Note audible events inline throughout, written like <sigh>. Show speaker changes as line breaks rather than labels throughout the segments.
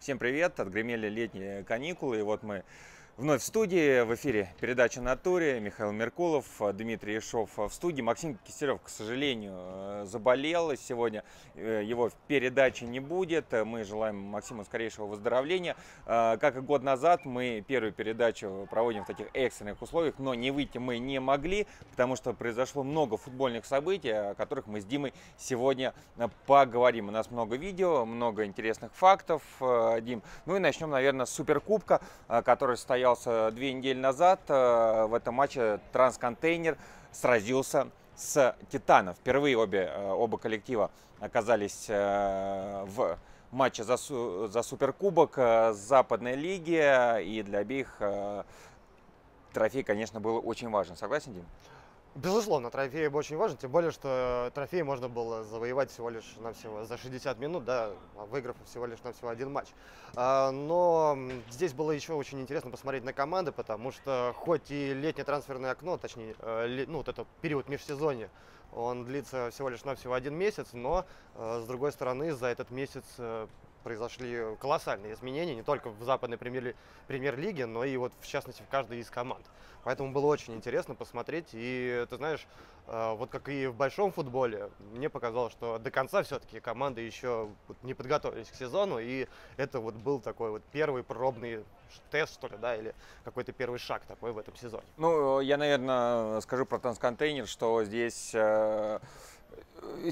Всем привет! Отгремели летние каникулы, и вот мы Вновь в студии, в эфире передача «Натуре». Михаил Меркулов, Дмитрий Ишов в студии. Максим Кистерев, к сожалению, э, заболел. Сегодня э, его в передаче не будет. Мы желаем Максиму скорейшего выздоровления. Э, как и год назад, мы первую передачу проводим в таких экстренных условиях, но не выйти мы не могли, потому что произошло много футбольных событий, о которых мы с Димой сегодня поговорим. У нас много видео, много интересных фактов, Дим. Ну и начнем, наверное, с Суперкубка, который стоял состоялся две недели назад. Э, в этом матче Трансконтейнер сразился с Титаном. Впервые обе, э, оба коллектива оказались э, в матче за, за Суперкубок Западной лиги. И для обеих трофей, конечно, был очень важен. Согласен, Дим?
Безусловно, трофей очень важен, тем более, что трофей можно было завоевать всего лишь на всего за 60 минут, да, выиграв всего лишь на всего один матч. А, но здесь было еще очень интересно посмотреть на команды, потому что хоть и летнее трансферное окно, точнее, э, ну, вот это период межсезонья, он длится всего лишь на всего один месяц, но, э, с другой стороны, за этот месяц э, произошли колоссальные изменения не только в западной премьер-лиге, но и вот в частности в каждой из команд. Поэтому было очень интересно посмотреть. И ты знаешь, э, вот как и в большом футболе, мне показалось, что до конца все-таки команды еще не подготовились к сезону. И это вот был такой вот первый пробный тест, что ли, да, или какой-то первый шаг такой в этом сезоне.
Ну, я, наверное, скажу про трансконтейнер, что здесь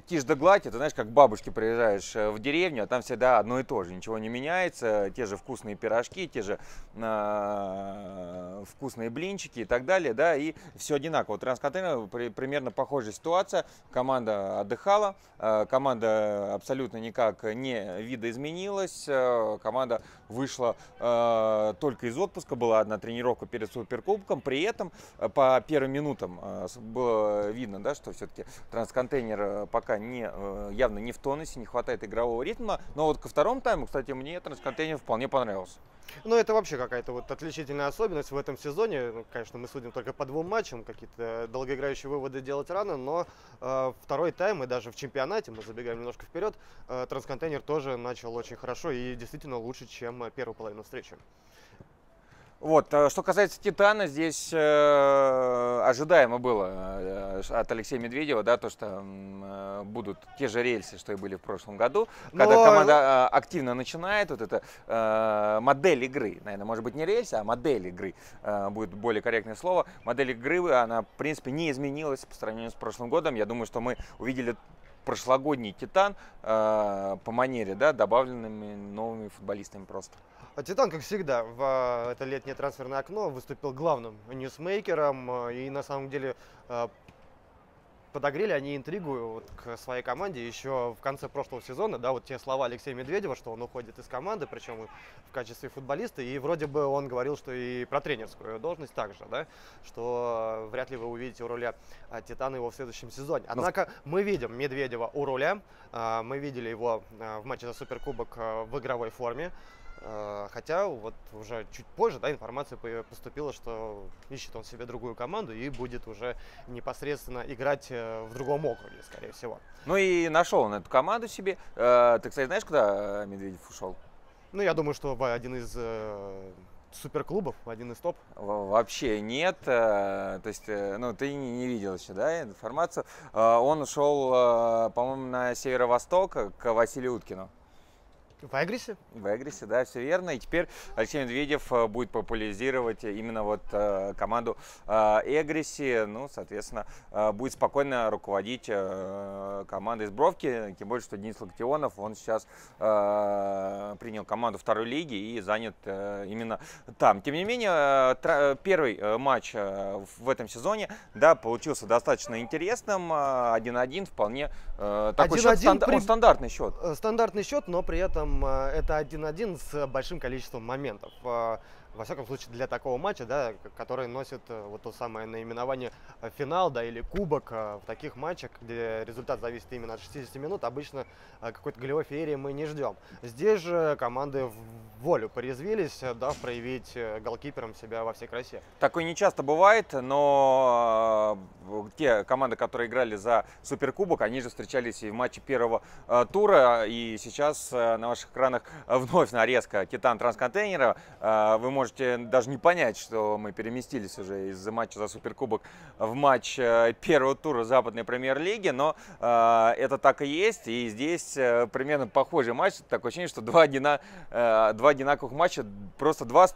тишь да гладь, это знаешь, как бабушки приезжаешь э, в деревню, а там всегда одно и то же, ничего не меняется, те же вкусные пирожки, те же э, вкусные блинчики и так далее, да, и все одинаково. У Трансконтейнера при, примерно похожая ситуация, команда отдыхала, э, команда абсолютно никак не видоизменилась, э, команда вышла э, только из отпуска, была одна тренировка перед Суперкубком, при этом э, по первым минутам э, было видно, да, что все-таки Трансконтейнер э, пока не, э, явно не в тонусе, не хватает игрового ритма. Но вот ко второму тайму, кстати, мне трансконтейнер вполне понравился.
Ну, это вообще какая-то вот отличительная особенность в этом сезоне. Ну, конечно, мы судим только по двум матчам, какие-то долгоиграющие выводы делать рано, но э, второй тайм и даже в чемпионате, мы забегаем немножко вперед, э, трансконтейнер тоже начал очень хорошо и действительно лучше, чем первую половину встречи.
Вот, э, что касается Титана, здесь э, ожидаемо было э, от Алексея Медведева, да, то, что э, будут те же рельсы, что и были в прошлом году, Но... когда команда э, активно начинает, вот эта э, модель игры, наверное, может быть не рельсы, а модель игры, э, будет более корректное слово, модель игры, она, в принципе, не изменилась по сравнению с прошлым годом, я думаю, что мы увидели прошлогодний Титан э, по манере, да, добавленными новыми футболистами просто.
А Титан, как всегда, в а, это летнее трансферное окно выступил главным ньюсмейкером. А, и на самом деле подогрели они интригу вот к своей команде еще в конце прошлого сезона, да, вот те слова Алексея Медведева, что он уходит из команды, причем в качестве футболиста, и вроде бы он говорил, что и про тренерскую должность также, да, что вряд ли вы увидите у руля Титана его в следующем сезоне. Ну, Однако мы видим Медведева у руля, мы видели его в матче за Суперкубок в игровой форме, хотя вот уже чуть позже да, информация поступила, что ищет он себе другую команду и будет уже непосредственно играть э, в другом округе, скорее всего.
Ну и нашел он эту команду себе. Э, ты, кстати, знаешь, куда Медведев ушел?
Ну, я думаю, что один из суперклубов, один из топ?
Вообще нет. То есть, ну, ты не видел еще, да, информацию. Он ушел, по-моему, на северо-восток к Василию Уткину.
В Эгрисе?
В Эгрисе, да, все верно. И теперь Алексей Медведев э, будет популяризировать именно вот э, команду э, Эгриси. Ну, соответственно, будет спокойно руководить командой из Бровки. Тем более, что Денис Локтионов, он сейчас принял команду второй лиги и занят именно там. Тем не менее, первый матч в этом сезоне, да, получился достаточно интересным. 1-1 вполне такой 1 счет, станд... при... стандартный счет.
Стандартный счет, но при этом э, это 1-1 с большим количеством моментов. Э, во всяком случае, для такого матча, да, который носит э, вот то самое наименование финал, да, или кубок, в таких матчах, где результат зависит именно от 60 минут, обычно какой-то голевой феерии мы не ждем. Здесь же команды волю порезвились, да, проявить голкипером себя во всей красе.
Такое не часто бывает, но те команды, которые играли за Суперкубок, они же встречались и в матче первого тура, и сейчас на ваших экранах вновь нарезка Титан Трансконтейнера. Вы можете даже не понять, что мы переместились уже из матча за Суперкубок в матч первого тура Западной Премьер-лиги, но это так и есть, и здесь примерно похожий матч, такое ощущение, что два, одина, два одинаковых матча, просто два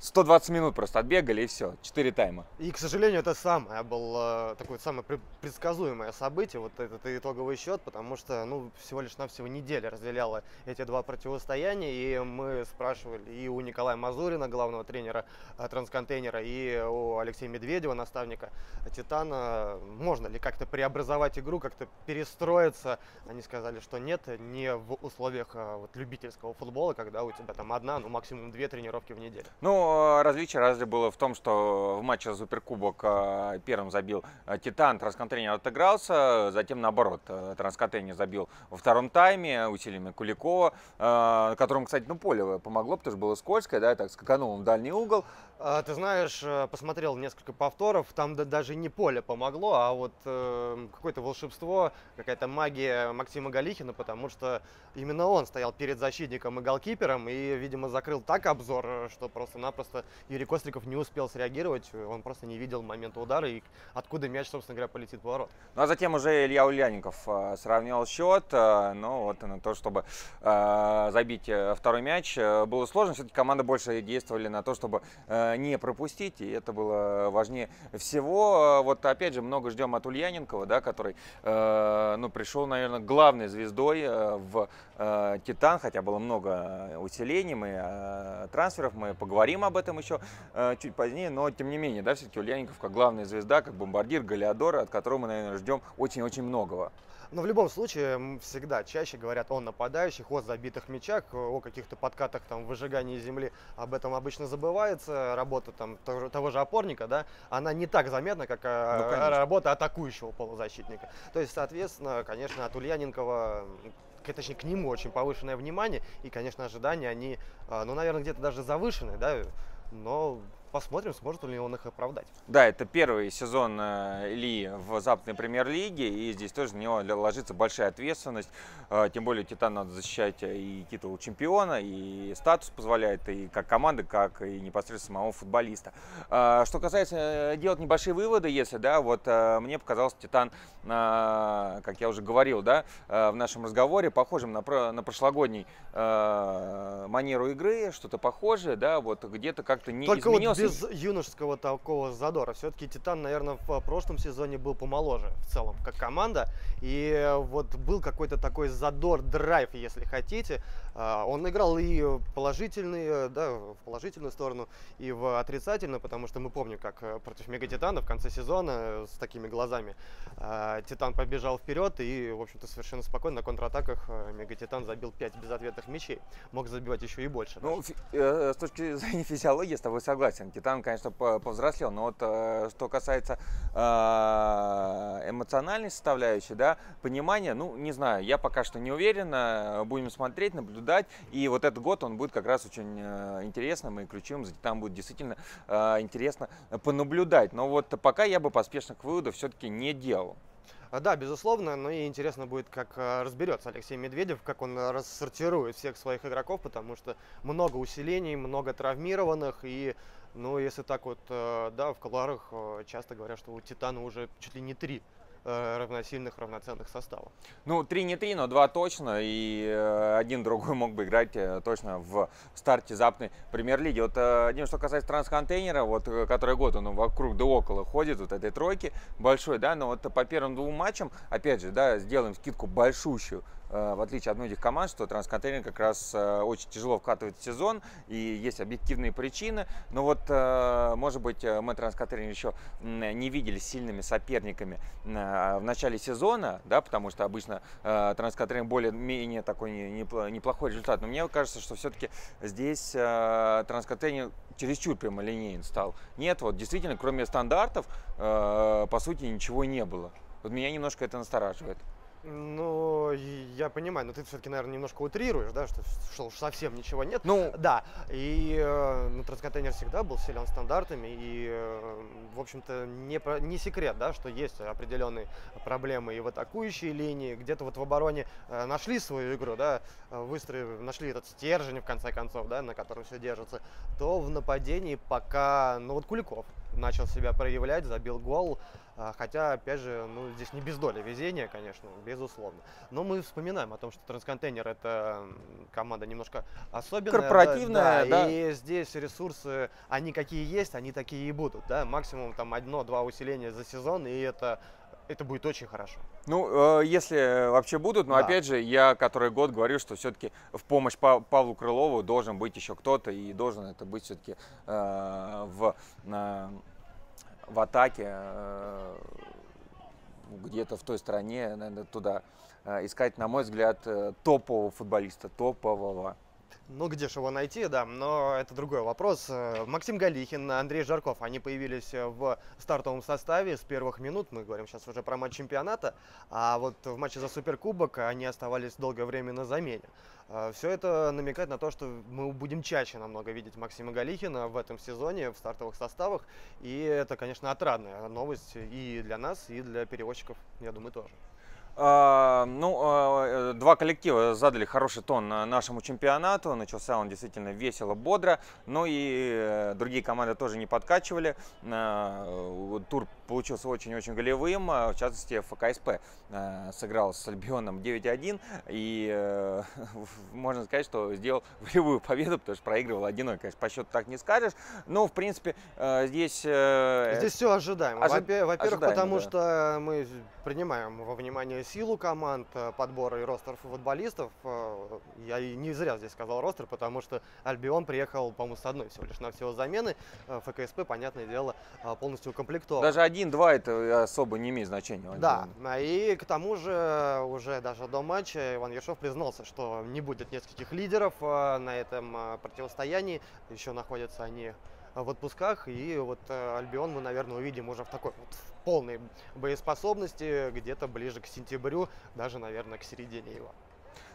120 минут просто отбегали и все, 4 тайма.
И, к сожалению, это самое было такое самое предсказуемое событие, вот этот итоговый счет, потому что, ну, всего лишь навсего неделя разделяла эти два противостояния, и мы спрашивали и у Николая Мазурина, главного тренера э, трансконтейнера, и у Алексея Медведева, наставника Титана, можно ли как-то преобразовать игру, как-то перестроиться. Они сказали, что нет, не в условиях э, вот, любительского футбола, когда у тебя там одна, ну, максимум две тренировки в неделю.
Ну, различие разве было в том, что в матче за Суперкубок а, первым забил а, Титан, трансконтейнер отыгрался, затем наоборот, а, трансконтейнер забил во втором тайме усилиями Куликова, которому, кстати, ну поле помогло, потому что было скользкое, да, так скаканул в дальний угол.
Ты знаешь, э, посмотрел несколько повторов, там даже не поле помогло, а вот э, какое-то волшебство, какая-то магия Максима Галихина, потому что именно он стоял перед защитником и голкипером и, видимо, закрыл так обзор, что просто-напросто просто Юрий Костриков не успел среагировать, он просто не видел момента удара и откуда мяч, собственно говоря, полетит в ворот.
Ну а затем уже Илья Ульяников э, сравнял счет, э, но вот на то, чтобы э, забить второй мяч, было сложно. Все-таки команда больше действовали на то, чтобы не пропустить, и это было важнее всего. Вот опять же, много ждем от Ульяненкова, да, который ну, пришел, наверное, главной звездой в Титан, хотя было много усилений, мы трансферов, мы поговорим об этом еще э, чуть позднее, но тем не менее, да, все-таки Ульяников как главная звезда, как бомбардир, Галиадор, от которого мы, наверное, ждем очень-очень многого.
Но в любом случае, всегда чаще говорят о нападающих, о забитых мячах, о каких-то подкатах, там, выжигании земли. Об этом обычно забывается. Работа там, того, же опорника, да, она не так заметна, как э, ну, работа атакующего полузащитника. То есть, соответственно, конечно, от Ульяненкова точнее, к нему очень повышенное внимание, и, конечно, ожидания, они, а, ну, наверное, где-то даже завышены, да, но посмотрим, сможет ли он их оправдать.
Да, это первый сезон э, Ильи в западной премьер-лиге, и здесь тоже на него ложится большая ответственность. Э, тем более Титан надо защищать и титул чемпиона, и статус позволяет, и как команды, как и непосредственно самого футболиста. Э, что касается делать небольшие выводы, если, да, вот мне показался Титан, как я уже говорил, да, в нашем разговоре, похожим на, на прошлогодний манеру игры, что-то похожее, да, вот где-то как-то не
Только
изменилось
без юношеского такого задора. Все-таки Титан, наверное, в прошлом сезоне был помоложе в целом, как команда. И вот был какой-то такой задор, драйв, если хотите. А, он играл и положительный, да, в положительную сторону, и в отрицательную, потому что мы помним, как э, против Мега Титана в конце сезона с такими глазами а, Титан побежал вперед и, в общем-то, совершенно спокойно на контратаках э, Мега Титан забил 5 безответных мячей. Мог забивать еще и больше.
Ну, э, с точки зрения физиологии, с тобой согласен. Титан, конечно, повзрослел, но вот э, что касается э, эмоциональной составляющей, да, понимания, ну, не знаю, я пока что не уверен, э, будем смотреть, наблюдать, и вот этот год он будет как раз очень интересным и ключевым, Титан будет действительно интересно понаблюдать, но вот пока я бы поспешных выводов все-таки не делал.
А, да, безусловно, но и интересно будет, как а, разберется Алексей Медведев, как он рассортирует всех своих игроков, потому что много усилений, много травмированных, и, ну, если так вот, э, да, в колорах э, часто говорят, что у Титана уже чуть ли не три Э, равносильных, равноценных составов.
Ну, три не три, но два точно, и э, один другой мог бы играть э, точно в старте западной премьер-лиги. Вот один, что касается трансконтейнера, вот который год он вокруг да около ходит, вот этой тройки большой, да, но вот по первым двум матчам, опять же, да, сделаем скидку большущую, Э, в отличие от многих команд, что трансконтейнер как раз э, очень тяжело вкатывает в сезон, и есть объективные причины. Но вот, э, может быть, мы трансконтейнер еще не видели сильными соперниками в начале сезона, да, потому что обычно трансконтейнер более-менее такой неплохой результат. Но мне кажется, что все-таки здесь трансконтейнер чересчур прямолинейен стал. Нет, вот действительно, кроме стандартов, по сути, ничего не было. Вот меня немножко это настораживает.
Ну, я понимаю, но ты все-таки, наверное, немножко утрируешь, да, что, что уж совсем ничего нет.
Ну,
да. И э, ну, трансконтейнер всегда был силен стандартами, и, э, в общем-то, не, не секрет, да, что есть определенные проблемы и в атакующей линии, где-то вот в обороне э, нашли свою игру, да, выстроили, нашли этот стержень, в конце концов, да, на котором все держится, то в нападении пока, ну вот Куликов начал себя проявлять, забил гол, хотя, опять же, ну, здесь не без доли везения, конечно, безусловно. Но мы вспоминаем о том, что Трансконтейнер это команда немножко особенная.
Корпоративная,
да, да. И здесь ресурсы, они какие есть, они такие и будут. Да? Максимум там одно-два усиления за сезон, и это это будет очень хорошо.
Ну, э, если вообще будут, но да. опять же, я который год говорю, что все-таки в помощь Павлу Крылову должен быть еще кто-то, и должен это быть все-таки э, в в атаке э, где-то в той стороне, наверное, туда э, искать, на мой взгляд, э, топового футболиста, топового.
Ну, где же его найти, да, но это другой вопрос. Максим Галихин, Андрей Жарков, они появились в стартовом составе с первых минут, мы говорим сейчас уже про матч чемпионата, а вот в матче за Суперкубок они оставались долгое время на замене. А, Все это намекает на то, что мы будем чаще намного видеть Максима Галихина в этом сезоне в стартовых составах. И это, конечно, отрадная новость и для нас, и для переводчиков, я думаю, тоже.
А, ну, а, два коллектива задали хороший тон нашему чемпионату. Начался он действительно весело, бодро. Ну и э, другие команды тоже не подкачивали. А, тур получился очень-очень голевым. В частности, ФКСП сыграл с Альбионом 9-1. И э, <laughs> можно сказать, что сделал <laughs> волевую победу, потому что проигрывал 1-0. Конечно, по счету так не скажешь. Но, в принципе, э, здесь...
Здесь все ожидаемо. Ожи... Во-первых, потому да. что мы принимаем во внимание силу команд, э, подбора и ростер футболистов. Э, я не зря здесь сказал ростер, потому что Альбион приехал, по-моему, с одной всего лишь на всего замены. Э, ФКСП, понятное дело, полностью укомплектован.
Даже один-два это особо не имеет значения.
Да, и к тому же уже даже до матча Иван Ершов признался, что не будет нескольких лидеров на этом противостоянии. Еще находятся они в отпусках. И вот Альбион мы, наверное, увидим уже в такой вот полной боеспособности где-то ближе к сентябрю, даже, наверное, к середине его.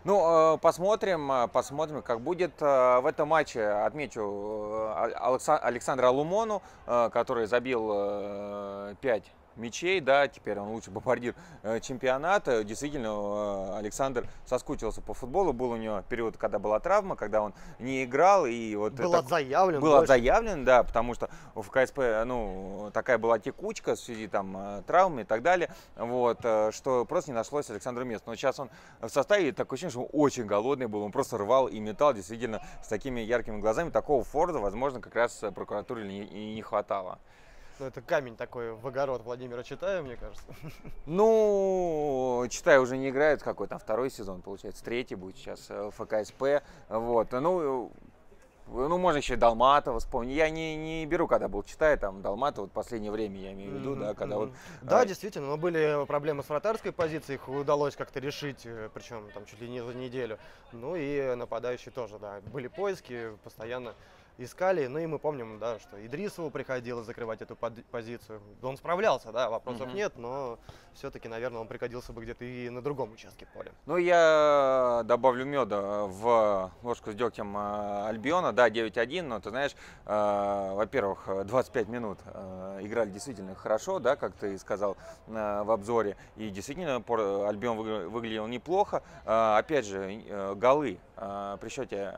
Ну, э, посмотрим, э, посмотрим, как будет. Э, в этом матче отмечу Александра Лумону, который забил 5 мячей, да, теперь он лучший <laughs> бомбардир э, чемпионата. Действительно, э, Александр соскучился по футболу, был у него период, когда была травма, когда он не играл. И вот
был так, заявлен.
Был больше. заявлен, да, потому что в КСП, ну, такая была текучка в связи там э, травмы и так далее, вот, что просто не нашлось Александру места. Но сейчас он в составе, такое ощущение, что он очень голодный был, он просто рвал и метал, действительно, с такими яркими глазами. Такого Форда, возможно, как раз прокуратуре и не хватало.
Ну, это камень такой в огород Владимира Читая, мне кажется. <laughs>
Ну, Читая уже не играет, какой там второй сезон, получается, третий будет сейчас э, ФКСП. Вот, ну, ну, можно еще Далматова вспомнить. Я не, не беру, когда был читая, там, Далматова, вот последнее время я имею в виду, mm-hmm. да, когда mm-hmm. вот...
Да, а... действительно, но были проблемы с вратарской позицией, их удалось как-то решить, э, причем там чуть ли не за неделю. Ну и нападающие тоже, да, были поиски, постоянно искали. Ну и мы помним, да, что Идрисову приходилось закрывать эту позицию. Он справлялся, да, вопросов угу. нет, но все-таки, наверное, он пригодился бы где-то и на другом участке поля.
Ну, я добавлю меда в ложку с дегтем э, Альбиона. Да, 9-1, но ты знаешь, э, во-первых, 25 минут э, играли действительно хорошо, да, как ты сказал э, в обзоре. И действительно, Альбион выглядел неплохо. Э, опять же, э, голы э, при счете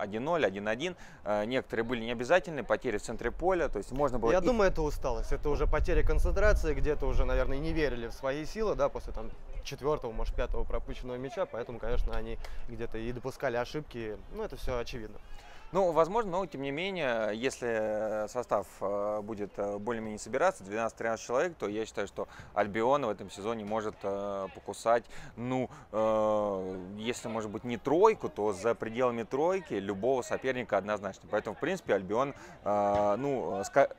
1-0, 1-1. Э, некоторые были необязательны, потери в центре поля, то есть можно было...
Я и... думаю, это усталость, это уже потеря концентрации, где-то уже, наверное, не верили в свои силы, да, после там четвертого, может, пятого пропущенного мяча, поэтому, конечно, они где-то и допускали ошибки, ну, это все очевидно.
Ну, возможно, но тем не менее, если состав э, будет э, более-менее собираться, 12-13 человек, то я считаю, что Альбион в этом сезоне может э, покусать, ну, если, может быть, не тройку, то за пределами тройки любого соперника однозначно. Поэтому, в принципе, Альбион, ну, как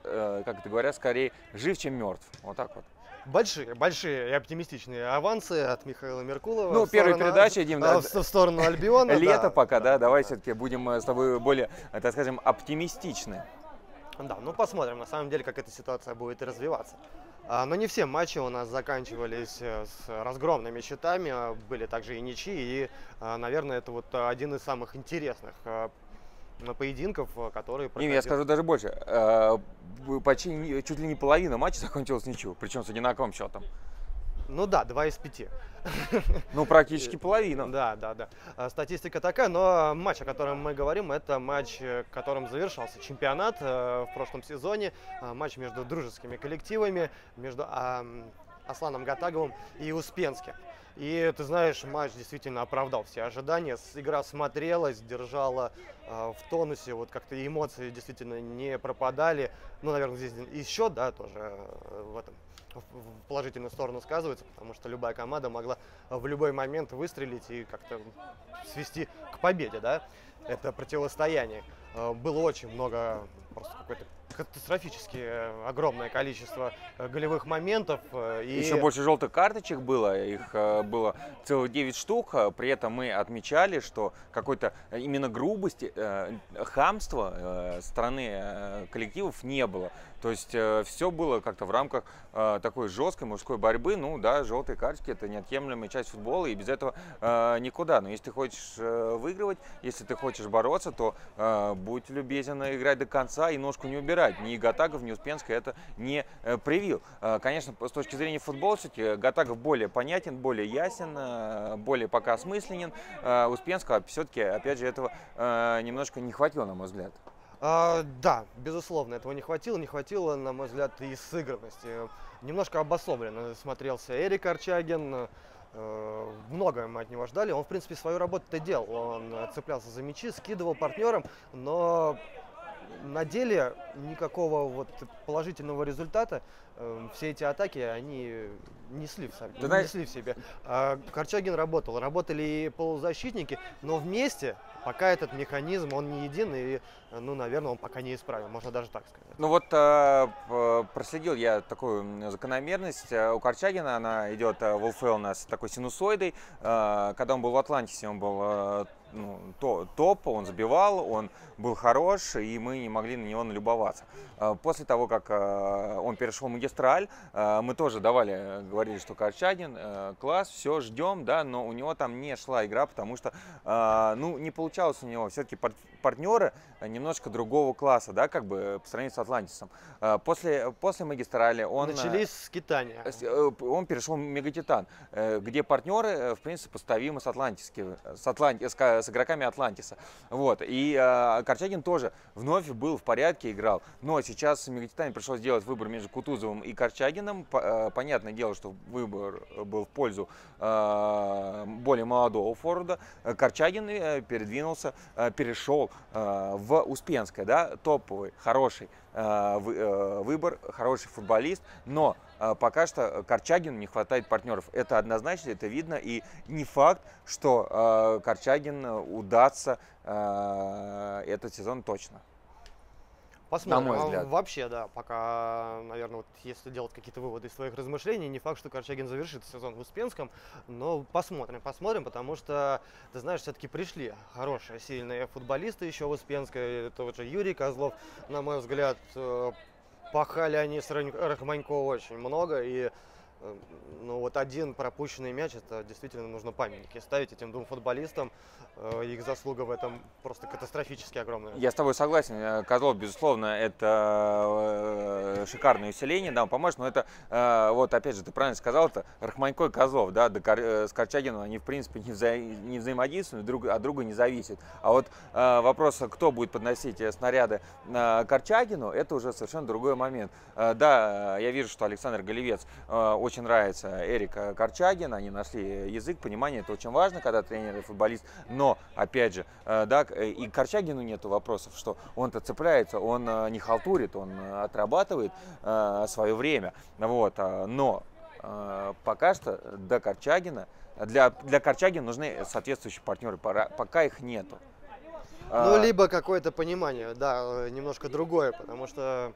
это говорят, скорее жив, чем мертв. Вот так вот.
Большие, большие и оптимистичные авансы от Михаила Меркулова.
Ну, первая передача, Дим,
да. В, в сторону Альбиона. <laughs>
Лето да. пока, да, да давай да. все-таки будем э, с тобой более, э, так скажем, оптимистичны.
Да, ну посмотрим, на самом деле, как эта ситуация будет развиваться. А, но не все матчи у нас заканчивались э, с разгромными счетами, а были также и ничьи, и, а, наверное, это вот один из самых интересных поединков, которые
проходили. Не, я скажу даже больше. Почти чуть ли не половина матча закончилась ничью, причем с одинаковым счетом.
Ну да, 2 из 5.
Ну, практически половина.
Да, да, да. А, статистика такая, но матч, о котором мы говорим, это матч, э, которым завершался чемпионат э, в прошлом сезоне. Матч между дружескими коллективами, между Асланом Гатаговым и Успенским. И ты знаешь, матч действительно оправдал все ожидания. Игра смотрелась, держала э, в тонусе, вот как-то эмоции действительно не пропадали. Ну, наверное, здесь еще, да, тоже э, в этом в положительную сторону сказывается, потому что любая команда могла в любой момент выстрелить и как-то свести к победе, да, это противостояние. Э, было очень много просто какой-то катастрофически э, огромное количество э, голевых моментов.
И... Еще больше желтых карточек было, их было целых 9 штук, при этом мы отмечали, что какой-то именно грубости, хамства стороны коллективов не было. То есть э, все было как-то в рамках э, такой жесткой мужской борьбы. Ну да, желтые карточки это неотъемлемая часть футбола, и без этого э, никуда. Но если ты хочешь э, выигрывать, если ты хочешь бороться, то э, будь любезен играть до конца и ножку не убирать. Ни Гатагов, ни Успенская это не э, привил. Э, конечно, с точки зрения футбола, все-таки Гатагов более понятен, более ясен, э, более пока осмысленен. Э, Успенского все-таки, опять же, этого э, немножко не хватило, на мой взгляд.
А, да, безусловно, этого не хватило. Не хватило, на мой взгляд, и сыгранности. Немножко обособленно смотрелся Эрик Арчагин. Э, многое мы от него ждали. Он, в принципе, свою работу-то делал. Он цеплялся за мячи, скидывал партнерам, но на деле никакого вот положительного результата э, все эти атаки, они несли в, себе, Ты несли в себе. А Корчагин работал, работали и полузащитники, но вместе пока этот механизм, он не един, и, ну, наверное, он пока не исправен, можно даже так сказать.
Ну вот э, проследил я такую закономерность. Э, у Корчагина она идет э, в ЛФЛ у нас такой синусоидой. Когда он был в Атлантисе, он был ну, то, топ, он забивал, он был хорош, и мы не могли на него налюбоваться. После того, как он перешел в магистраль, мы тоже давали, говорили, что Корчагин, класс, все, ждем, да, но у него там не шла игра, потому что, ну, не получалось у него все-таки партнеры немножко другого класса, да, как бы по сравнению с Атлантисом. После, после магистрали он...
Начались скитания.
Он перешел в Мегатитан, где партнеры, в принципе, поставимы с Атлантическими, с, Атланти, с игроками Атлантиса. Вот. И э, Корчагин тоже вновь был в порядке, играл. Но сейчас Мегатитане пришлось сделать выбор между Кутузовым и э, понятное дело, что выбор был в пользу э, более молодого форварда. Корчагин э, передвинулся, э, перешел э, в Успенское, да, топовый, хороший э, э, выбор, хороший футболист, но а, пока что Корчагину не хватает партнеров. Это однозначно, это видно. И не факт, что Корчагин удастся этот сезон точно.
Посмотрим. На мой взгляд. вообще, да, пока, наверное, вот если делать какие-то выводы из своих размышлений, не факт, что Корчагин завершит сезон в Успенском, но посмотрим, посмотрим, потому что, ты знаешь, все-таки пришли хорошие, сильные футболисты еще в Успенское, тот же Юрий Козлов, на мой взгляд, э, пахали они с Рахманько очень много, и Э, ну вот один пропущенный мяч, это действительно нужно памятники ставить этим двум футболистам. Э, их заслуга в этом просто катастрофически огромная.
Я с тобой согласен. Э, Козлов, безусловно, это шикарное усиление, да, он поможет, но это, вот опять же, ты правильно сказал, это Рахманько и Козлов, да, с Корчагином они, в принципе, не, вза... не взаимодействуют, друг от друга не зависят. А вот вопрос, кто будет подносить снаряды Корчагину, это уже совершенно другой момент. Да, я вижу, что Александр Голевец очень нравится Эрик Корчагин, они нашли язык, понимание, это очень важно, когда тренер и футболист, но, опять же, э, да, и Корчагину нету вопросов, что он-то цепляется, он э, не халтурит, он отрабатывает э, свое время, вот, но пока что до Корчагина, для, для Корчагина нужны соответствующие партнеры, пока их нету.
Ну, либо какое-то понимание, да, немножко другое, потому что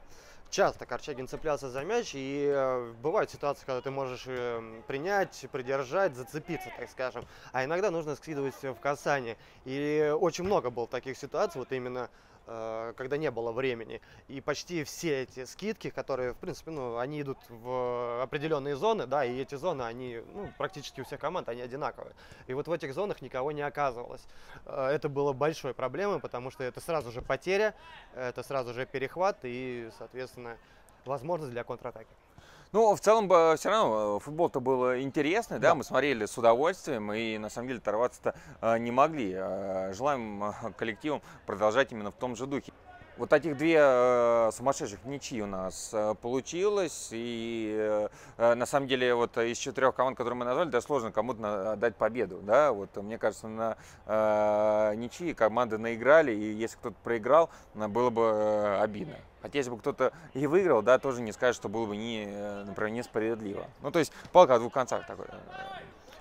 часто Корчагин цеплялся за мяч, и э, бывают ситуации, когда ты можешь э, принять, придержать, зацепиться, так скажем, а иногда нужно скидывать в касание. И очень много было таких ситуаций, вот именно когда не было времени. И почти все эти скидки, которые, в принципе, ну, они идут в определенные зоны, да, и эти зоны, они, ну, практически у всех команд, они одинаковые. И вот в этих зонах никого не оказывалось. Э, это было большой проблемой, потому что это сразу же потеря, это сразу же перехват и, соответственно, возможность для контратаки.
Ну, в целом, все равно э, футбол-то был интересный, да. да, мы смотрели с удовольствием и на самом деле оторваться-то э, не могли. Э, желаем коллективам продолжать именно в том же духе. Вот таких две э, сумасшедших ничьи у нас э, получилось. И э, на самом деле вот из четырех команд, которые мы назвали, да, сложно кому-то дать победу. Да? Вот, мне кажется, на э, ничьи команды наиграли, и если кто-то проиграл, было бы э, обидно. Хотя если бы кто-то и выиграл, да, тоже не скажет, что было бы, не, например, несправедливо. Ну, то есть палка о двух концах такой.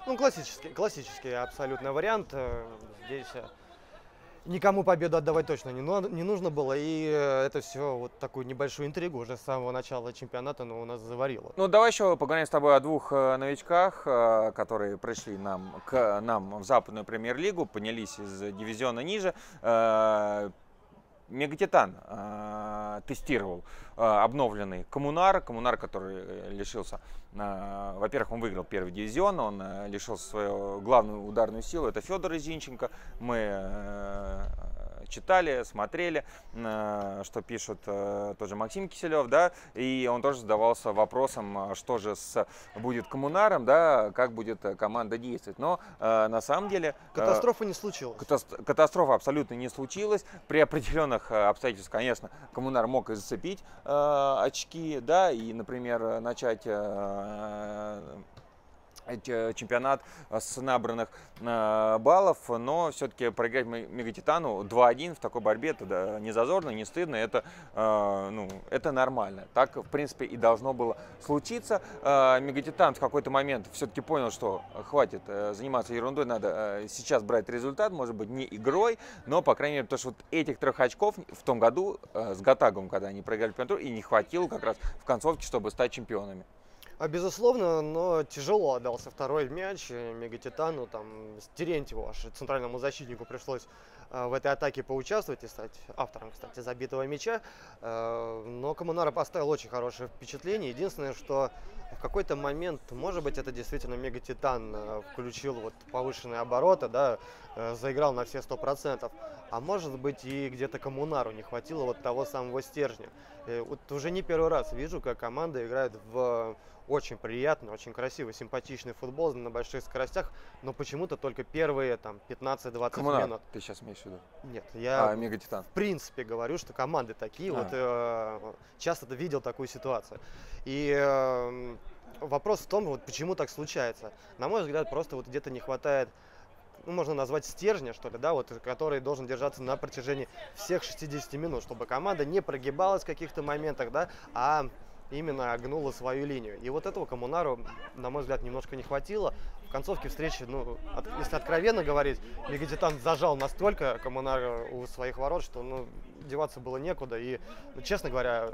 Ну, классический, классический абсолютно вариант. Здесь никому победу отдавать точно не, не нужно было. И э, это все вот такую небольшую интригу уже с самого начала чемпионата ну, у нас заварило.
Ну, давай еще поговорим с тобой о двух э, новичках, э, которые пришли нам, к нам в западную премьер-лигу, поднялись из дивизиона ниже. Мегатитан э, тестировал э, обновленный Коммунар. Коммунар, который лишился, э, во-первых, он выиграл первый дивизион, он э, лишился свою главную ударную силу, это Федор Зинченко. Мы э, читали, смотрели, э, что пишет э, тоже Максим Киселев, да, и он тоже задавался вопросом, а что же с, будет коммунаром, да, как будет команда действовать. Но э, на самом деле...
Катастрофа не случилась.
Катастрофа абсолютно не случилась. При определенных обстоятельствах, конечно, коммунар мог и зацепить очки, да, и, например, начать чемпионат э, с набранных э, баллов, но все-таки проиграть Мегатитану 2-1 в такой борьбе, это не зазорно, не стыдно, это, э, ну, это нормально. Так, в принципе, и должно было случиться. Мегатитан в какой-то момент все-таки понял, что хватит заниматься ерундой, надо сейчас брать результат, может быть, не игрой, но, по крайней мере, потому что вот этих трех очков в том году с Гатагом, когда они проиграли чемпионатуру, и не хватило как раз в концовке, чтобы стать чемпионами.
А, безусловно, но тяжело отдался второй мяч Мегатитану, там, Терентьеву, аж центральному защитнику пришлось а, в этой атаке поучаствовать и стать автором, кстати, забитого мяча. А, но Коммунара поставил очень хорошее впечатление. Единственное, что в какой-то момент, может быть, это действительно Мегатитан включил вот повышенные обороты, да, заиграл на все сто процентов. А может быть и где-то Коммунару не хватило вот того самого стержня. И вот уже не первый раз вижу, как команда играет в очень приятный, очень красивый, симпатичный футбол на больших скоростях, но почему-то только первые там 15-20 минут.
ты сейчас имеешь в виду?
Нет, я
а, Мегатитан.
в принципе говорю, что команды такие, а. вот э, часто видел такую ситуацию. И э, вопрос в том, вот почему так случается. На мой взгляд, просто вот где-то не хватает ну, можно назвать стержня, что ли, да, вот, который должен держаться на протяжении всех 60 минут, чтобы команда не прогибалась в каких-то моментах, да, а именно гнула свою линию. И вот этого Коммунару, на мой взгляд, немножко не хватило. В концовке встречи, ну, от, если откровенно говорить, Мегатитан зажал настолько Коммунара у своих ворот, что, ну, деваться было некуда. И, ну, честно говоря,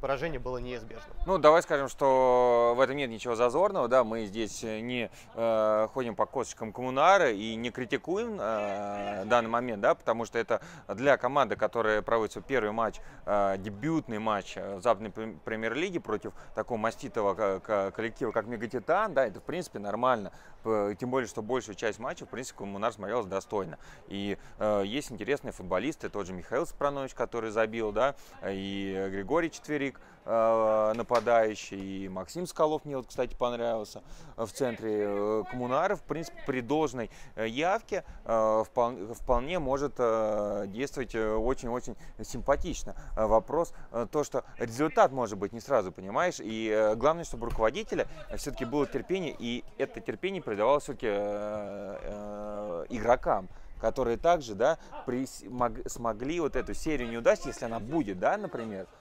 поражение было неизбежно.
Ну, давай скажем, что в этом нет ничего зазорного, да, мы здесь не э, ходим по косточкам коммунары и не критикуем э, данный момент, да, потому что это для команды, которая проводит свой первый матч, э, дебютный матч в западной премьер-лиге против такого маститого коллектива, как Мегатитан, да, это в принципе нормально, тем более, что большую часть матча, в принципе, коммунар смотрелся достойно. И э, есть интересные футболисты, тот же Михаил Спранович, который забил, да, и Григорий Четверик, Кулик, э, нападающий, и Максим Скалов мне вот, кстати, понравился в центре э, коммунара. В принципе, при должной э, явке вполне, может действовать очень-очень симпатично. Вопрос то, что результат может быть не сразу, понимаешь, и главное, чтобы у руководителя все-таки было терпение, и это терпение придавалось все-таки игрокам которые также да, при, смогли вот эту серию неудач, если она будет, да, например, Э,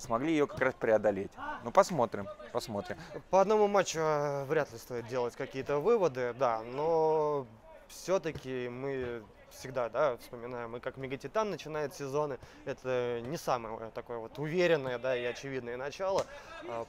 смогли ее как раз преодолеть. Ну, посмотрим, посмотрим.
По одному матчу э, вряд ли стоит делать какие-то выводы, да, но все-таки мы всегда, да, вспоминаем, и как Мегатитан начинает сезоны, это не самое такое вот уверенное, да, и очевидное начало,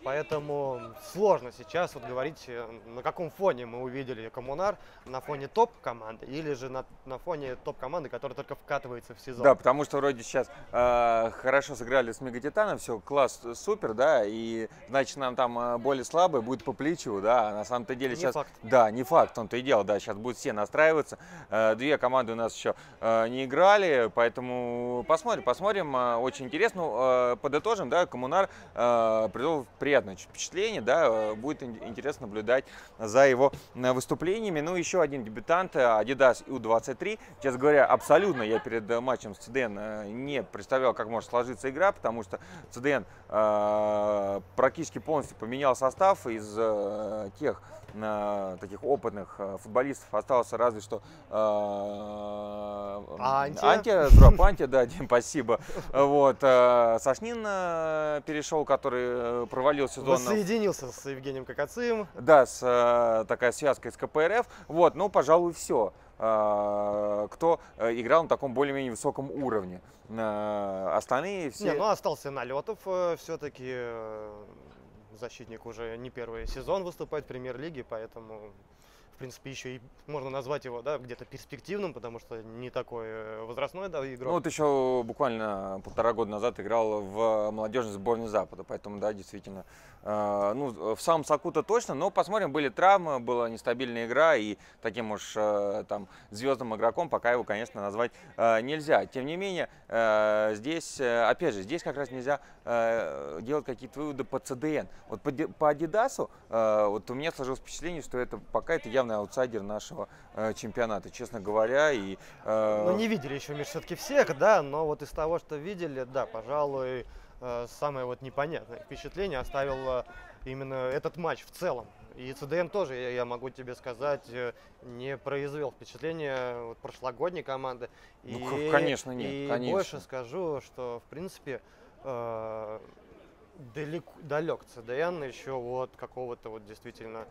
поэтому сложно сейчас вот говорить, э, на каком фоне мы увидели Коммунар, на фоне топ-команды или же на, на фоне топ-команды, которая только вкатывается в сезон.
Да, потому что вроде сейчас э, хорошо сыграли с Мегатитаном, все, класс, супер, да, и значит нам там э, более слабый будет по плечу, да, а на самом-то деле
Не
сейчас...
факт.
Да, не факт, он-то и дело, да, сейчас будут все настраиваться, Э, две команды у нас еще э, не играли, поэтому посмотрим, посмотрим, э, очень интересно, Ну, э, подытожим, да, Коммунар э, приятное впечатление, да, э, будет ин- интересно наблюдать за его э, выступлениями. Ну, еще один дебютант, э, Adidas U23. Честно говоря, абсолютно я перед матчем с э, не представлял, как может сложиться игра, потому что э, практически полностью поменял состав из тех таких опытных э, футболистов остался разве что э,
Анти.
Анти, Анти, да, Дим, спасибо. Вот, э, Сашнин э, перешел, который э, провалил сезон.
Воссоединился с Евгением Какацием.
Да, с э, такая связка из КПРФ. Вот, ну, пожалуй, все. Кто играл на таком более-менее высоком уровне. Остальные все...
Не, ну остался Налетов все-таки. Защитник уже не первый сезон выступает в премьер-лиге, поэтому, в принципе, еще и можно назвать его, да, где-то перспективным, потому что не такой э, возрастной, да, игрок.
Ну, вот еще буквально полтора года назад играл в молодежной сборной Запада, поэтому, да, действительно, э, ну, в самом соку-то точно, но посмотрим, были травмы, была нестабильная игра, и таким уж э, там звездным игроком пока его, конечно, назвать э, нельзя. Тем не менее, э, здесь, э, опять же, здесь как раз нельзя э, делать какие-то выводы по ЦДН. Вот по, по Адидасу, э, вот у меня сложилось впечатление, что это пока это явный аутсайдер нашего э, чемпионата, честно говоря, и... э,
Ну, не видели еще, Миш, все-таки всех, да, но вот из того, что видели, да, пожалуй, э, самое вот непонятное впечатление оставил э, именно этот матч в целом. И ЦДН тоже, я, я могу тебе сказать, э, не произвел впечатления вот прошлогодней команды.
Ну,
и,
к- конечно, нет,
И
конечно.
больше скажу, что, в принципе, э, далек, далек ЦДН еще от какого-то вот действительно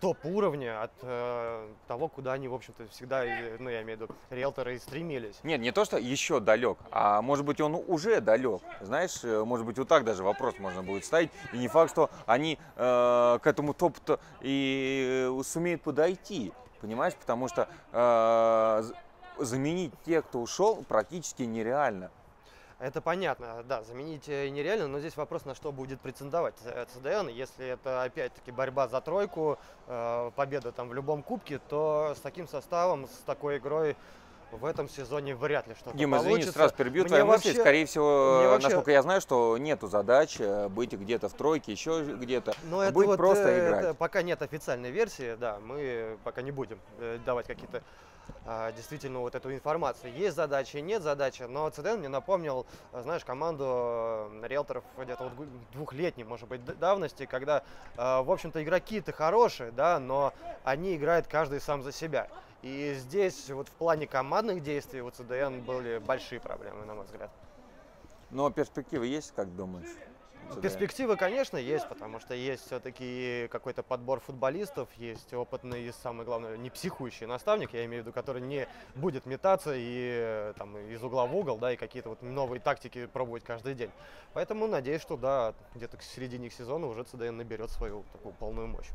топ-уровня от э, того, куда они, в общем-то, всегда, и, ну, я имею в виду, риэлторы и стремились.
Нет, не то, что еще далек, а может быть он уже далек. Знаешь, э, может быть вот так даже вопрос можно будет ставить. И не факт, что они э, к этому топу и э, сумеют подойти. Понимаешь, потому что э, заменить тех, кто ушел, практически нереально.
Это понятно, да, заменить э, нереально, но здесь вопрос, на что будет претендовать э, ЦДН. Если это опять-таки борьба за тройку, э, победа там в любом кубке, то с таким составом, с такой игрой в этом сезоне вряд ли что-то
Дима, извини,
получится.
сразу перебью
Мне
твои мысли.
вообще-
Скорее всего,
вообще-
насколько я знаю, что нету задач быть где-то в тройке, еще где-то.
Но это
быть
вот,
просто
э,
играть.
это пока нет официальной версии, да, мы пока не будем давать какие-то действительно вот эту информацию. Есть задачи, нет задачи, но ЦДН мне напомнил, э, знаешь, команду риэлторов где-то вот двухлетней, может быть, давности, когда, э, в общем-то, игроки-то хорошие, да, но они играют каждый сам за себя. И здесь вот в плане командных действий у ЦДН были большие проблемы, на мой взгляд.
Но перспективы есть, как думаешь?
Перспективы, конечно, есть, потому что есть все-таки какой-то подбор футболистов, есть опытный и, самое главное, не психующий наставник, я имею в виду, который не будет метаться и э, там из угла в угол, да, и какие-то вот новые тактики пробовать каждый день. Поэтому надеюсь, что да, где-то к середине сезона уже ЦДН наберет свою такую полную мощь.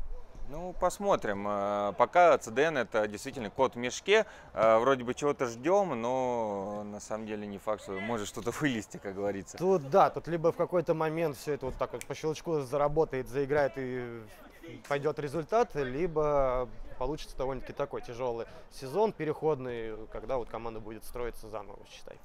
Ну, посмотрим. Э, Пока CDN это действительно кот в мешке. Э, Вроде бы чего-то ждем, но на самом деле не факт, что может что-то <laughs> вылезти, как говорится.
Тут да, тут либо в какой-то момент все это вот так вот по щелчку заработает, заиграет и пойдет результат, либо получится довольно-таки такой тяжелый сезон переходный, когда вот команда будет строиться заново, считай.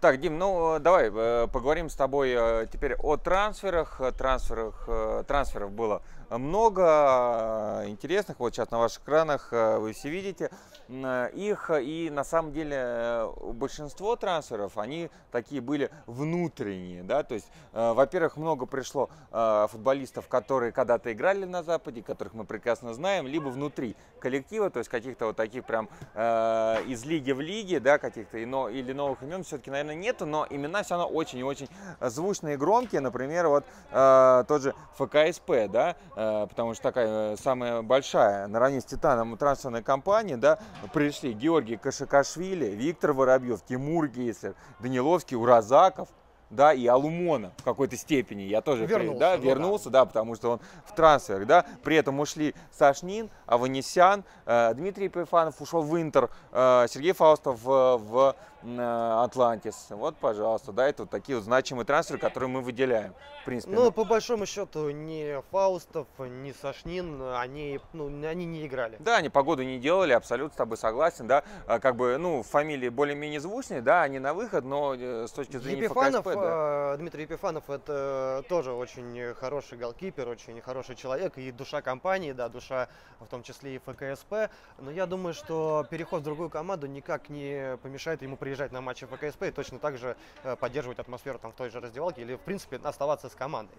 Так, Дим, ну э, давай поговорим с тобой теперь о трансферах. Трансферах, трансферов было много э, интересных. Вот сейчас на ваших экранах э, вы все видите э, их. И на самом деле э, большинство трансферов, они такие были внутренние. Да? То есть, э, во-первых, много пришло э, футболистов, которые когда-то играли на Западе, которых мы прекрасно знаем, либо внутри коллектива, то есть каких-то вот таких прям э, из лиги в лиге, да, каких-то ино, или новых имен все-таки, наверное, нету, но имена все равно очень и очень звучные и громкие. Например, вот э, тот же ФКСП, да, э, э, потому что такая самая большая, наравне с Титаном трансферная компания, да, пришли Георгий Кашикашвили, Виктор Воробьев, Тимур Гейслер, Даниловский, Уразаков, да, и Алумона в какой-то степени. Я тоже
вернулся,
да,
ну
вернулся, да. да, потому что он в трансферах, да. При этом ушли Сашнин, Аванесян, э, Дмитрий Пифанов ушел в Интер, э, Сергей Фаустов в, в э, Атлантис. Вот, пожалуйста, да, это вот такие вот значимые трансферы, которые мы выделяем, в принципе.
Ну, по большому счету, ни Фаустов, ни Сашнин, они, ну, они не играли.
Да, они погоду не делали, абсолютно с тобой согласен, да. А, как бы, ну, фамилии более-менее звучные, да, они на выход, но э, с точки зрения
Епифанов,
ФКСП, да.
э, Дмитрий Епифанов это тоже очень хороший голкипер, очень хороший человек и душа компании, да, душа в том числе и ФКСП. Но я думаю, что переход в другую команду никак не помешает ему приезжать на матчи ФКСП и точно так же э, поддерживать атмосферу там в той же раздевалке или, в принципе, оставаться с командой.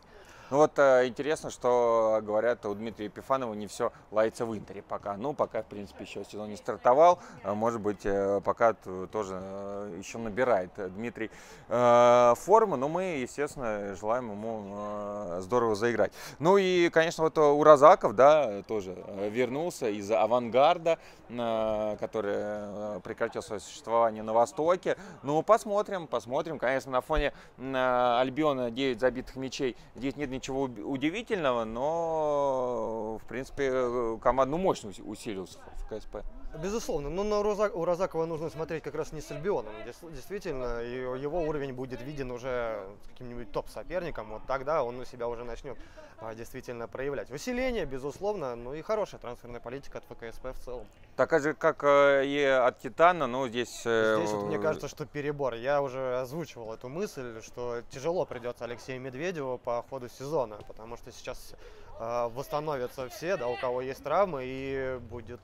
Ну вот э, интересно, что говорят, у Дмитрия Епифанова не все лается в Интере пока. Ну, пока, в принципе, еще сезон не стартовал. А может быть, э, пока тоже э, еще набирает Дмитрий форму. Но мы, естественно, желаем ему здорово заиграть. Ну и, конечно, вот Уразаков, да, тоже вернулся из авангарда, который прекратил свое существование на Востоке. Ну, посмотрим, посмотрим. Конечно, на фоне Альбиона 9 забитых мячей здесь нет ничего удивительного, но, в принципе, э, команда ну, мощно усилился в КСП.
Безусловно, но на Розак, у Розакова нужно смотреть как раз не с Альбионом. Действительно, его уровень будет виден уже с каким-нибудь топ-соперником. Вот тогда он у себя уже начнет а, действительно проявлять. Усиление, безусловно, ну и хорошая трансферная политика от ФКСП в целом.
Такая же, как э, и от Титана, но здесь...
Э, здесь вот мне кажется, что перебор. Я уже озвучивал эту мысль, что тяжело придется Алексею Медведеву по ходу сезона, потому что сейчас э, восстановятся все, да, у кого есть травмы, и будет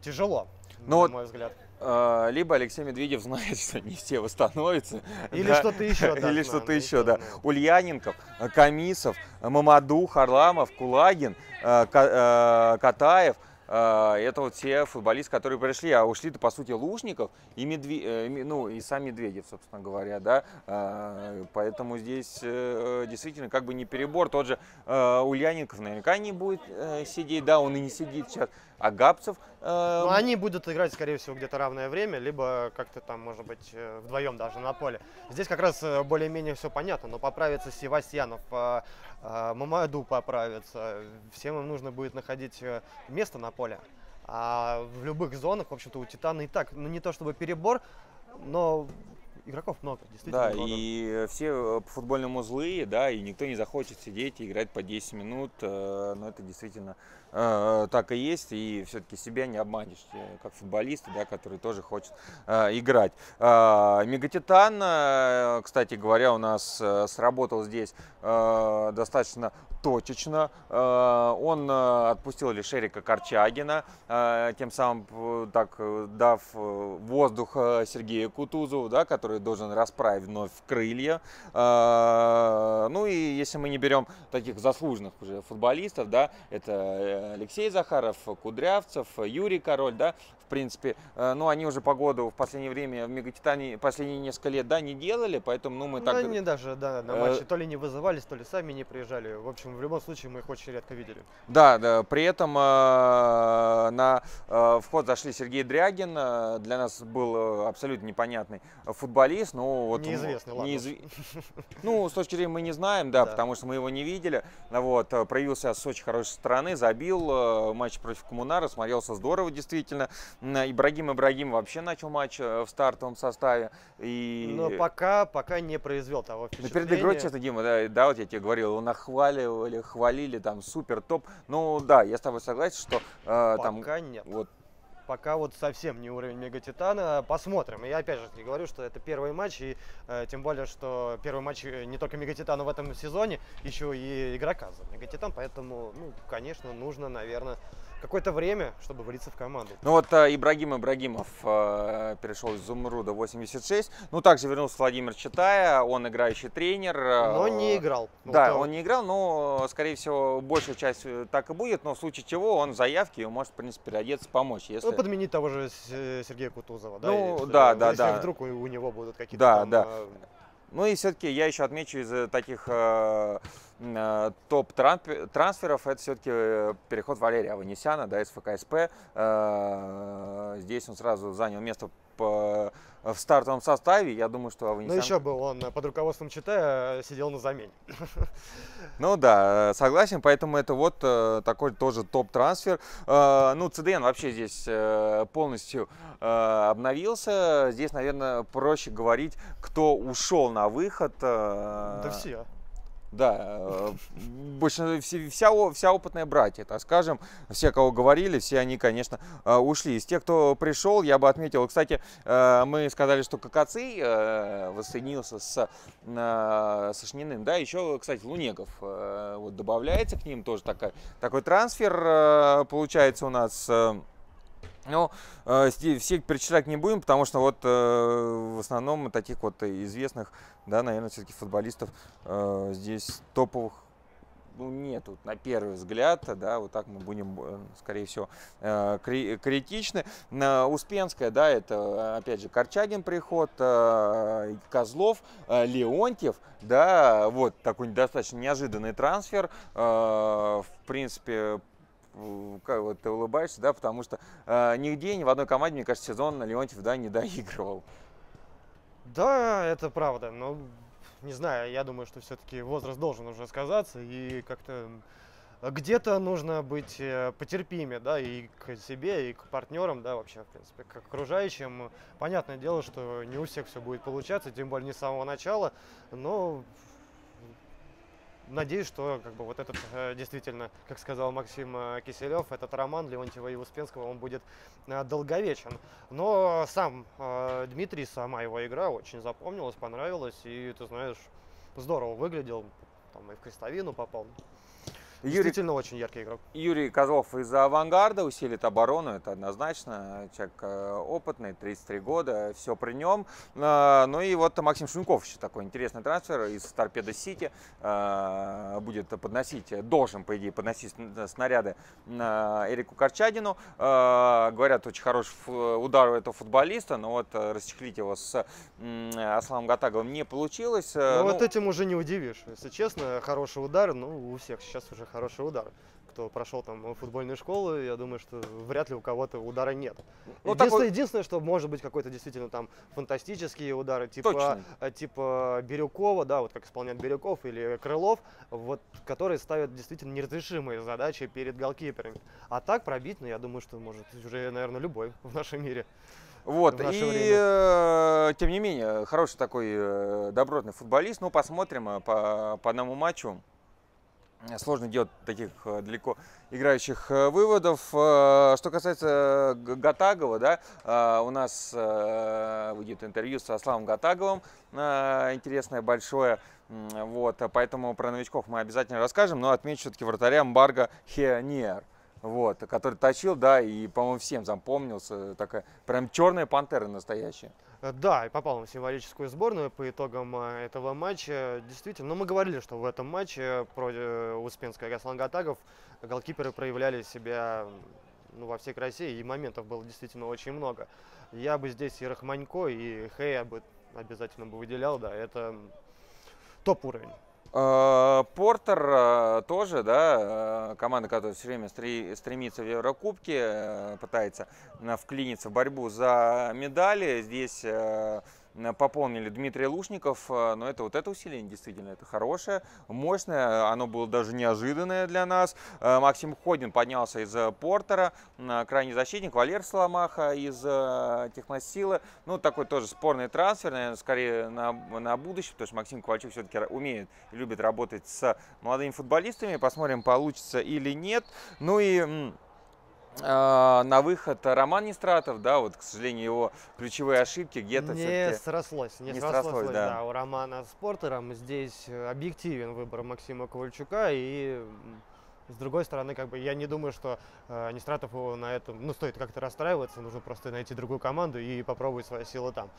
тяжело,
ну,
на мой взгляд.
Э, либо Алексей Медведев знает, <laughs> что не все восстановятся.
Или да, что-то еще. <laughs>
Да, или что-то еще, да. Ульяненков, Камисов, Мамаду, Харламов, Кулагин, э, э, Катаев – это вот все футболисты, которые пришли, а ушли-то, по сути, Лужников и, Медве... ну, и сам Медведев, собственно говоря, да, поэтому здесь действительно как бы не перебор, тот же Ульяненков наверняка не будет сидеть, да, он и не сидит сейчас, а Габцев...
Э... Ну, они будут играть, скорее всего, где-то равное время, либо как-то там, может быть, э, вдвоем даже на поле. Здесь как раз э, более-менее все понятно, но поправится Севастьянов, э, э, Мамаду поправится. Всем им нужно будет находить э, место на поле. А в любых зонах, в общем-то, у Титана и так, ну не то чтобы перебор, но игроков много, действительно
да,
много.
и все по футбольному злые, да, и никто не захочет сидеть и играть по 10 минут, но это действительно Э, так и есть, и все-таки себя не обманешь, э, как футболисты, да, которые тоже хочет э, играть. Э, Мегатитан, э, кстати говоря, у нас э, сработал здесь э, достаточно точечно. Э, он э, отпустил лишь Эрика Корчагина, э, тем самым так дав воздух Сергею Кутузову, да, который должен расправить вновь крылья. Ну и если мы не берем таких заслуженных уже футболистов, да, это Алексей Захаров, Кудрявцев, Юрий Король, да, в принципе, ну, они уже погоду в последнее время в Мегатитане последние несколько лет, да, не делали, поэтому, ну, мы
ну,
так...
они даже, да, на матче то ли не вызывались, то ли сами не приезжали. В общем, в любом случае мы их очень редко видели.
Да, да, при этом э, на э, вход зашли Сергей Дрягин, э, для нас был абсолютно непонятный футболист, ну, вот...
Неизвестный, ладно. Неизв... <laughs>
Ну, с точки зрения мы не знаем, да, да, потому что мы его не видели, вот, проявился с очень хорошей стороны, забил матч против Коммунара, смотрелся здорово, действительно, Ибрагим Ибрагим вообще начал матч э, в стартовом составе. И...
Но пока, пока не произвел того впечатления.
Ну, перед игрой, честно, Дима, да, да, вот я тебе говорил, его нахваливали, хвалили, там, супер, топ. Ну, да, я с тобой согласен, что
э,
там...
Пока нет.
Вот,
пока вот совсем не уровень Мегатитана. Посмотрим. Я опять же говорю, что это первый матч, и э, тем более, что первый матч э, не только Мегатитана в этом сезоне, еще и игрока за Мегатитан, поэтому, ну, конечно, нужно, наверное, какое-то время, чтобы влиться в команду.
Ну вот э, Ибрагим Ибрагимов э, перешел из Зумруда 86. Ну также вернулся Владимир Читая, он играющий тренер.
Э, но не играл.
Да, вот, он не играл, но скорее всего большая часть э, так и будет, но в случае чего он заявки может в принципе переодеться, помочь.
Если... Ну подменить того же Сергея Кутузова, да?
Ну если, да, да,
если
да.
вдруг у, у него будут какие-то
да,
там,
да.
Э,
Ну и все-таки я еще отмечу из таких э, э, топ-трансферов, это все-таки переход Валерия Аванесяна да, из ФКСП. Э, здесь он сразу занял место по в стартовом составе. Я думаю, что
Аванесян... Ну, еще был он под руководством Читая, сидел на замене. <laughs>
Ну да, согласен, поэтому это вот э, такой тоже топ-трансфер. Э, ну, ЦДН вообще здесь э, полностью обновился. Здесь, наверное, проще говорить, кто ушел на выход.
Да все.
Да, э, больше вся, вся опытная братья, так скажем, все, кого говорили, все они, конечно, э, ушли. Из тех, кто пришел, я бы отметил, кстати, э, мы сказали, что Какаций воссоединился с, с Шниным, да, еще, кстати, Лунегов вот добавляется к ним, тоже такой, такой трансфер получается у нас. Ну, э, всех перечислять не будем, потому что вот э, в основном таких вот известных, да, наверное, все-таки футболистов э, здесь топовых ну, нету на первый взгляд, да, вот так мы будем, скорее всего, критичны. Успенская, да, это, опять же, Корчагин приход, Козлов, Леонтьев, да, вот такой достаточно неожиданный трансфер, в принципе, как вот ты улыбаешься, да, потому что э, нигде, ни в одной команде, мне кажется, сезон Леонтьев, да, не <laughs> доигрывал.
Да, это правда, но не знаю, я думаю, что все-таки возраст должен уже сказаться, и как-то где-то нужно быть э, потерпимее, да, и к себе, и к партнерам, да, вообще, в принципе, к окружающим. Понятное дело, что не у всех все будет получаться, тем более не с самого начала, но надеюсь, что как бы вот этот э, действительно, как сказал Максим э, Киселев, этот роман Леонтьева и Успенского, он будет э, долговечен. Но сам Дмитрий, сама его игра очень запомнилась, понравилась, и ты знаешь, здорово выглядел, там и в крестовину попал. Юрий, Действительно очень яркий игрок.
Юрий Козлов из «Авангарда» усилит оборону, это однозначно. Человек э, опытный, 33 года, все при нем. Э, ну и вот Максим Шуньков еще такой интересный трансфер из «Торпедо Сити». Э, будет подносить, должен, по идее, подносить снаряды Эрику Корчадину. Говорят, очень хороший удар у этого футболиста, но вот расчехлить его с Асланом Гатаговым не получилось.
Ну, ну вот этим уже не удивишь. Если честно, хороший удар, ну, у всех сейчас уже хороший удар. Кто прошел там футбольную школу, я думаю, что вряд ли у кого-то удара нет. Ну, единственное, такой... единственное, что может быть какой-то действительно там фантастические удары, типа, э, типа Бирюкова, да, вот как исполняет Бирюков или Крылов, вот, которые ставят действительно неразрешимые задачи перед голкиперами. А так пробить, ну, я думаю, что может уже, наверное, любой в нашем мире.
Вот, и э, тем не менее, хороший такой э, добротный футболист. Ну, посмотрим по, по одному матчу сложно делать таких э, далеко играющих э, выводов. Э, что касается Гатагова, да, у нас выйдет интервью со Славом Гатаговым, интересное, большое. Вот, поэтому про новичков мы обязательно расскажем, но отмечу все-таки вратаря Мбарга Хеониер вот, который точил, да, и, по-моему, всем запомнился, такая прям черная пантера настоящая.
Э, да, и попал в символическую сборную по итогам э, этого матча. Действительно, ну мы говорили, что в этом матче против э, Успенска и Гаслан Гатагов голкиперы проявляли себя ну, во всей красе, и моментов было действительно очень много. Я бы здесь и Рахманько, и Хея бы обязательно бы выделял, да, это топ уровень.
Э, Портер э, тоже, да, э, команда, которая все время стремится в Еврокубке, пытается вклиниться в борьбу за медали. Здесь пополнили Дмитрий Лушников, э, но это вот это усиление действительно, это хорошее, мощное, оно было даже неожиданное для нас. Э, Максим Ходин поднялся из э, Портера, крайний защитник, Валер Соломаха из Техносилы. Ну, такой тоже спорный трансфер, наверное, скорее на, на будущее, потому что Максим Ковальчук все-таки умеет и любит работать с молодыми футболистами. Посмотрим, получится или нет. Ну и на выход Роман Нестратов, да, вот, к сожалению, его ключевые ошибки где-то
Не срослось, не, не срослось, срослось да. да. У Романа с Портером здесь объективен выбор Максима Ковальчука и с другой стороны, как бы я не думаю, что э, Нестратов его на этом, ну, стоит как-то расстраиваться, нужно просто найти другую команду и попробовать свои силы там.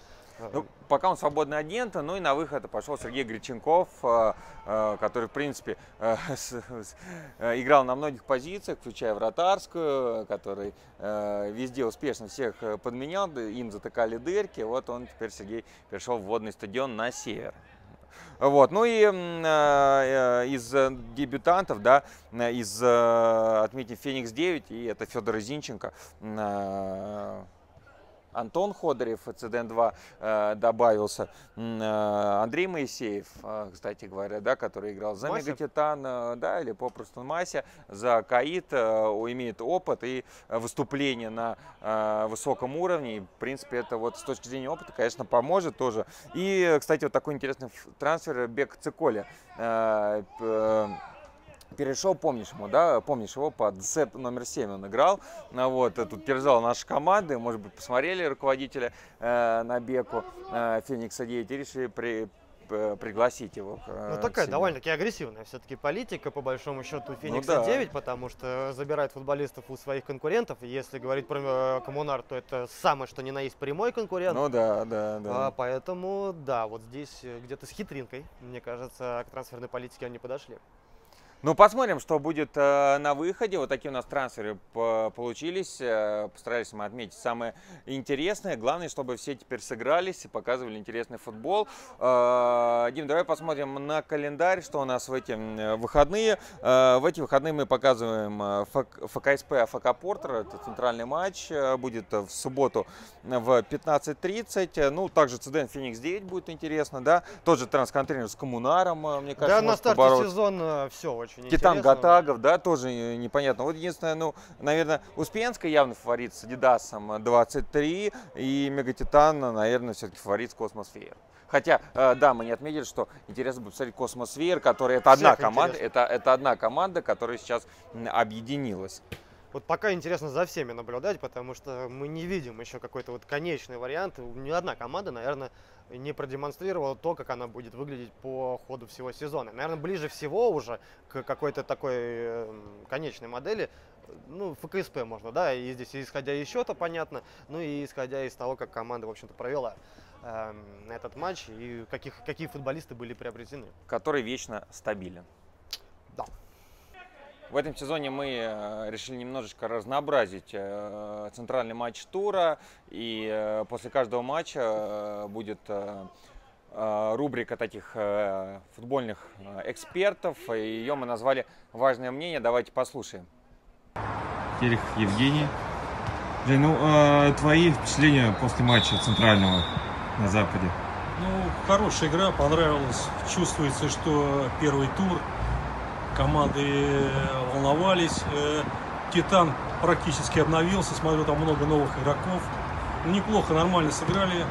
Ну, пока он свободный агент, ну и на выход пошел Сергей Греченков, э, э, который, в принципе, э, с, с, э, играл на многих позициях, включая вратарскую, который э, везде успешно всех подменял, им затыкали дырки. Вот он теперь, Сергей, перешел в водный стадион на север. Вот. Ну и э, из дебютантов, да, из отметим Феникс 9, и это Федор Зинченко. Антон Ходорев, ЦДН-2 э, добавился, э, Андрей Моисеев, э, кстати говоря, да, который играл за Мася. Мегатитан, да, или попросту Мася, за Каид, имеет опыт и выступление на высоком уровне. И, в принципе, это вот с точки зрения опыта, конечно, поможет тоже. И, кстати, вот такой интересный трансфер Бек Циколи. Э, э, перешел, помнишь ему, да, помнишь его под сет номер 7 он играл, ну, вот, тут терзал наши команды, может быть, посмотрели руководителя э, на Беку э, Феникса 9 и решили при, пригласить его.
Э, ну, такая довольно-таки агрессивная все-таки политика, по большому счету, Феникса ну, да. 9, потому что забирает футболистов у своих конкурентов. Если говорить про э, Коммунар, то это самое, что ни на есть прямой конкурент.
Ну да, да, да.
А, поэтому, да, вот здесь э, где-то с хитринкой, мне кажется, к трансферной политике они подошли.
Ну, посмотрим, что будет э, на выходе. Вот такие у нас трансферы получились. Э, постарались мы отметить самое интересное. Главное, чтобы все теперь сыгрались и показывали интересный футбол. Э, Дим, давай посмотрим на календарь, что у нас в эти э, выходные. Э, в эти выходные мы показываем э, ФКСП ФК Портер. Это центральный матч. Э, будет в субботу в 15.30. Ну, также ЦДН Феникс 9 будет интересно, да. Тот же трансконтейнер с Коммунаром, мне кажется,
Да, на старте побороть. сезона все очень
Китан
интересно.
Гатагов, да, тоже непонятно. Вот единственное, ну, наверное, Успенская явно фаворит с Адидасом 23, и Мегатитан, наверное, все-таки фаворит с Космосфер. Хотя, э, да, мы не отметили, что интересно будет посмотреть Космосфер, которая это одна команда, это, это одна команда, которая сейчас объединилась.
Вот пока интересно за всеми наблюдать, потому что мы не видим еще какой-то вот конечный вариант. Ни одна команда, наверное, не продемонстрировала то, как она будет выглядеть по ходу всего сезона. Наверное, ближе всего уже к какой-то такой эм, конечной модели, ну, ФКСП можно, да, и здесь исходя из счета, понятно, ну и исходя из того, как команда, в общем-то, провела э, этот матч и каких, какие футболисты были приобретены.
Который вечно стабилен.
Да.
В этом сезоне мы э, решили немножечко разнообразить э, центральный матч тура. И э, после каждого матча будет рубрика таких футбольных экспертов. Ее мы назвали «Важное мнение». Давайте послушаем.
Терехов Евгений. Жень, ну, твои впечатления после матча центрального на Западе?
Ну, хорошая игра, понравилась. Чувствуется, что первый тур – команды волновались. Э, Титан практически обновился, смотрю, там много новых игроков. Ну, неплохо, нормально сыграли.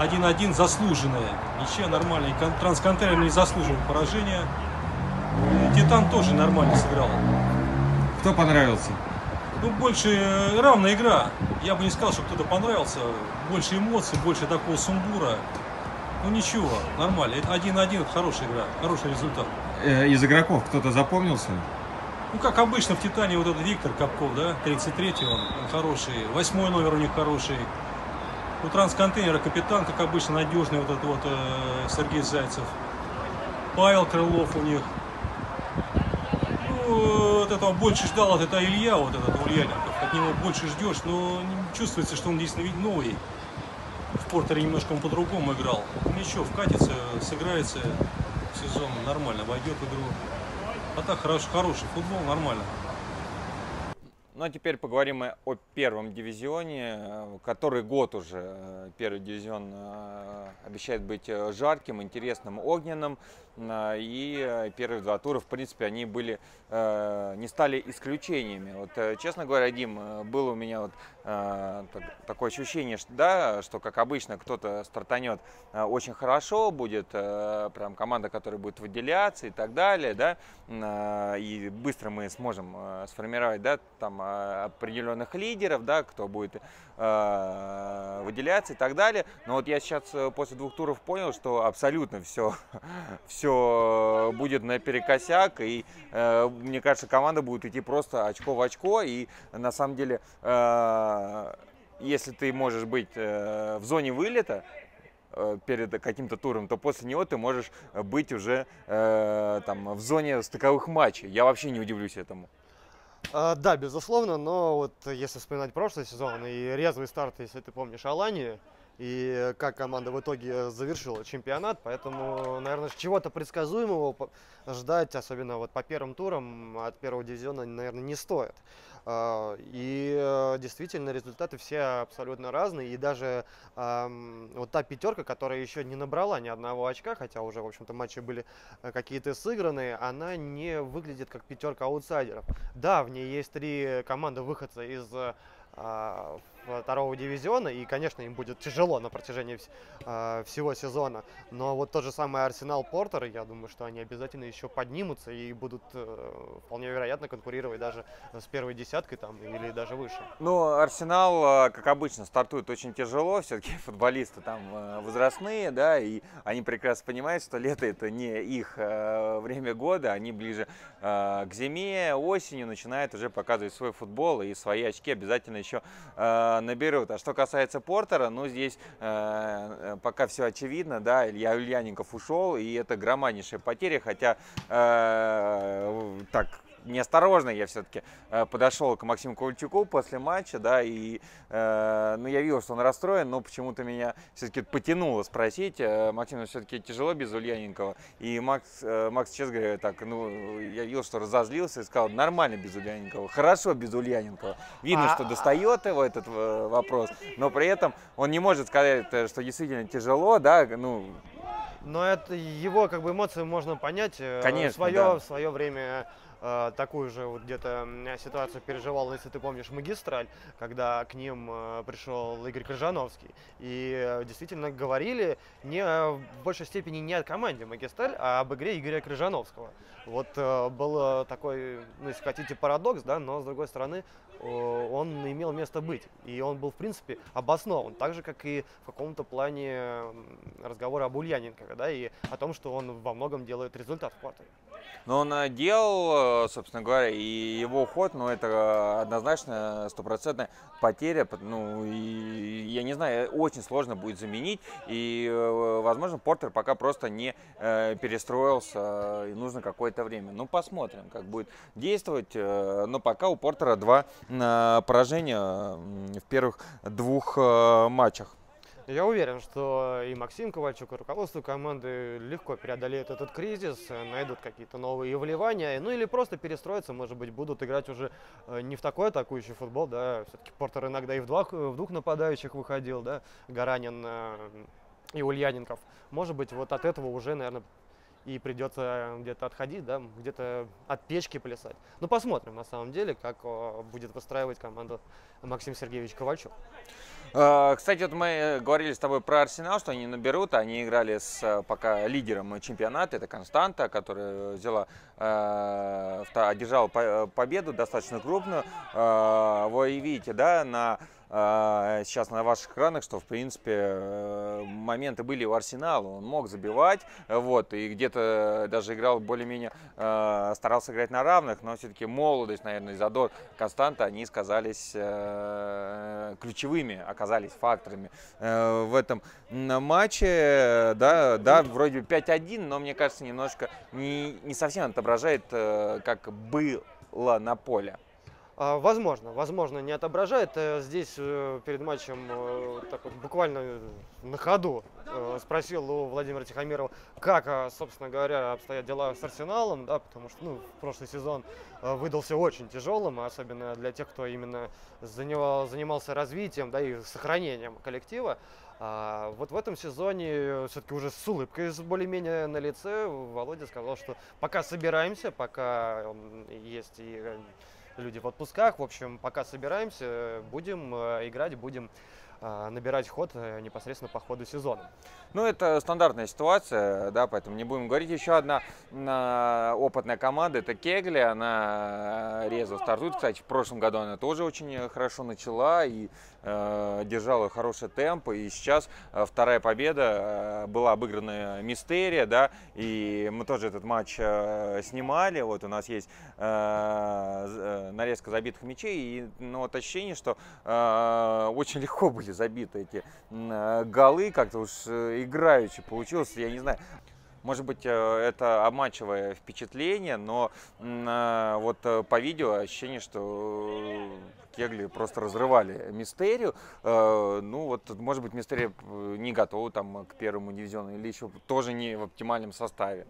1-1 заслуженная. Ничья нормальная. Трансконтейнер не заслуживал поражения. Титан тоже нормально сыграл.
Кто понравился?
Ну, больше э, равная игра. Я бы не сказал, что кто-то понравился. Больше эмоций, больше такого сумбура. Ну ничего, нормально. 1-1 хорошая игра, хороший результат.
Э, из игроков кто-то запомнился?
Ну, как обычно в «Титане» вот этот Виктор Капков, да, 33-й он, он хороший, восьмой номер у них хороший. У трансконтейнера капитан, как обычно, надежный вот этот вот э, Сергей Зайцев. Павел Крылов у них. Ну, от этого больше ждал, от этого Илья, вот этот Ульяников. От него больше ждешь, но чувствуется, что он действительно новый. В Портере немножко он по-другому играл. Ничего, вкатится, сыграется сезон нормально войдет игру. А так хороший, хороший футбол, нормально.
Ну а теперь поговорим о первом дивизионе. Который год уже э, первый дивизион э, обещает быть э, жарким, интересным, огненным. И первые два тура, в принципе, они были, не стали исключениями. Вот, честно говоря, Дим, было у меня вот такое ощущение, что, да, что, как обычно, кто-то стартанет очень хорошо, будет прям команда, которая будет выделяться и так далее, да, и быстро мы сможем сформировать, да, там определенных лидеров, да, кто будет э, выделяться и так далее. Но вот я сейчас э, после двух туров понял, что абсолютно все, <laughs> все будет наперекосяк. И э, мне кажется, команда будет идти просто очко в очко. И на самом деле, э, если ты можешь быть э, в зоне вылета, э, перед каким-то туром, то после него ты можешь быть уже э, там в зоне стыковых матчей. Я вообще не удивлюсь этому.
А, да, безусловно, но вот если вспоминать прошлый сезон и резвый старт, если ты помнишь, Алании, и как команда в итоге завершила чемпионат. Поэтому, наверное, чего-то предсказуемого ждать, особенно вот по первым турам от первого дивизиона, наверное, не стоит. А, и э, действительно результаты все абсолютно разные. И даже вот та пятерка, которая еще не набрала ни одного очка, хотя уже, в общем-то, матчи были э, какие-то сыгранные, она не выглядит как пятерка аутсайдеров. Да, в ней есть три команды выходца из а, второго дивизиона, и, конечно, им будет тяжело на протяжении э, всего сезона. Но вот тот же самый Арсенал Портер, я думаю, что они обязательно еще поднимутся и будут э, вполне вероятно конкурировать даже с первой десяткой там или даже выше.
Ну, Арсенал, как обычно, стартует очень тяжело. Все-таки <laughs> футболисты там возрастные, да, и они прекрасно понимают, что лето это не их э, время года, они ближе э, к зиме, осенью начинают уже показывать свой футбол и свои очки обязательно еще э, наберут. А что касается Портера, ну здесь э, пока все очевидно, да, Илья Ульяников ушел, и это громаднейшая потеря, хотя э, так неосторожно я все-таки э, подошел к Максиму Ковальчуку после матча, да, и, э, ну, я видел, что он расстроен, но почему-то меня все-таки потянуло спросить, э, Максим, ну, все-таки тяжело без Ульяненкова, и Макс, э, Макс, честно говоря, так, ну, я видел, что разозлился и сказал, нормально без Ульяненкова, хорошо без Ульяненкова, видно, а... что достает его этот э, вопрос, но при этом он не может сказать, что действительно тяжело, да, ну,
но это его как бы эмоции можно понять.
Конечно,
свое,
да.
свое время Э, такую же вот где-то ситуацию переживал, если ты помнишь, магистраль, когда к ним э, пришел Игорь Крыжановский. И э, действительно говорили не в большей степени не о команде магистраль, а об игре Игоря Крыжановского. Вот был такой, ну, если хотите, парадокс, да, но с другой стороны, он имел место быть. И он был, в принципе, обоснован. Так же, как и в каком-то плане разговор об Ульяненко, да, и о том, что он во многом делает результат в квартале.
Но он делал, собственно говоря, и его уход, ну, это однозначно стопроцентная потеря. Ну, и, я не знаю, очень сложно будет заменить. И, возможно, Портер пока просто не э, перестроился, и нужно какое-то время. Ну, посмотрим, как будет действовать. Э, но пока у Портера два э, поражения в первых двух э, матчах.
Я уверен, что и Максим Ковальчук, и руководство команды легко преодолеют этот кризис, найдут какие-то новые вливания, ну или просто перестроятся, может быть, будут играть уже э, не в такой атакующий футбол, да, все-таки Портер иногда и в двух, в двух нападающих выходил, да, Гаранин э, и Ульяненков. Может быть, вот от этого уже, наверное, и придется где-то отходить, да, где-то от печки плясать. Ну, посмотрим, на самом деле, как будет выстраивать команду Максим Сергеевич Ковальчук.
А, кстати, вот мы говорили с тобой про Арсенал, что они наберут. Они играли с э, пока лидером чемпионата, это Константа, которая взяла, э, одержала победу достаточно крупную. Э, вы видите, да, на а, сейчас на ваших экранах, что, в принципе, э, моменты были у Арсенала, он мог забивать, вот, и где-то даже играл более-менее, э, старался играть на равных, но все-таки молодость, наверное, задор Константа, они сказались э, ключевыми, оказались факторами в этом матче, да, да, вроде 5-1, но мне кажется, немножко не, не совсем отображает, как было на поле.
А, возможно, возможно, не отображает. Э, здесь э, перед матчем э, так вот, буквально на ходу спросил у Владимира Тихомирова, как, собственно говоря, обстоят дела с Арсеналом, да, потому что ну, прошлый сезон выдался очень тяжелым, особенно для тех, кто именно занимал, занимался развитием да, и сохранением коллектива. А вот в этом сезоне все-таки уже с улыбкой более-менее на лице Володя сказал, что пока собираемся, пока есть и люди в отпусках. В общем, пока собираемся, будем э, играть, будем э, набирать ход э, непосредственно по ходу сезона.
Ну, это стандартная ситуация, да, поэтому не будем говорить. Еще одна опытная команда, это Кегли, она резво стартует. Кстати, в прошлом году она тоже очень хорошо начала и держала хороший темп. И сейчас э, вторая победа э, была обыграна Мистерия, да, и мы тоже этот матч э, снимали. Вот у нас есть э, нарезка забитых мячей, и ну, вот ощущение, что э, очень легко были забиты эти э, голы, как-то уж играючи получилось, я не знаю. Может быть, это обманчивое впечатление, но вот по видео ощущение, что Кегли просто разрывали Мистерию. Ну вот, может быть, Мистерия не готова там к первому дивизиону или еще тоже не в оптимальном составе.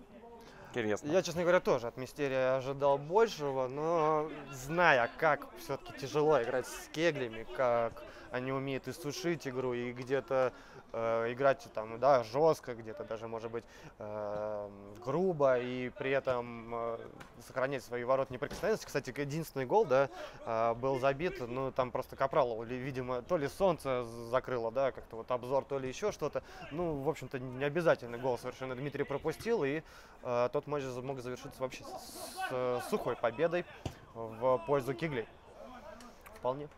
Интересно.
Я, честно говоря, тоже от Мистерия ожидал большего, но зная, как все-таки тяжело играть с кеглями, как они умеют иссушить игру и где-то э, играть там, да, жестко, где-то даже, может быть, э, грубо, и при этом э, сохранять свои ворот неприкосновенности. Кстати, единственный гол, да, э, был забит, ну, там просто Капралу, видимо, то ли солнце закрыло, да, как-то вот обзор, то ли еще что-то. Ну, в общем-то, не обязательный гол совершенно Дмитрий пропустил, и э, тот матч мог завершиться вообще с, с сухой победой в пользу Киглей. Вполне.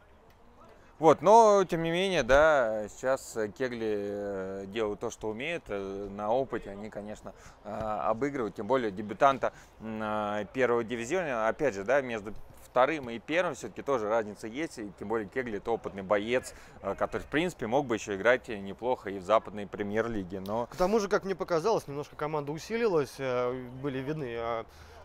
Вот, но тем не менее, да, сейчас Кегли э, делают то, что умеют. Э, на опыте они, конечно, э, обыгрывают, тем более дебютанта первого дивизиона. Опять же, да, между вторым и первым все-таки тоже разница есть. И тем более Кегли это опытный боец, который, в принципе, мог бы еще играть неплохо и в западной премьер-лиге. Но...
К тому же, как мне показалось, немножко команда усилилась, были видны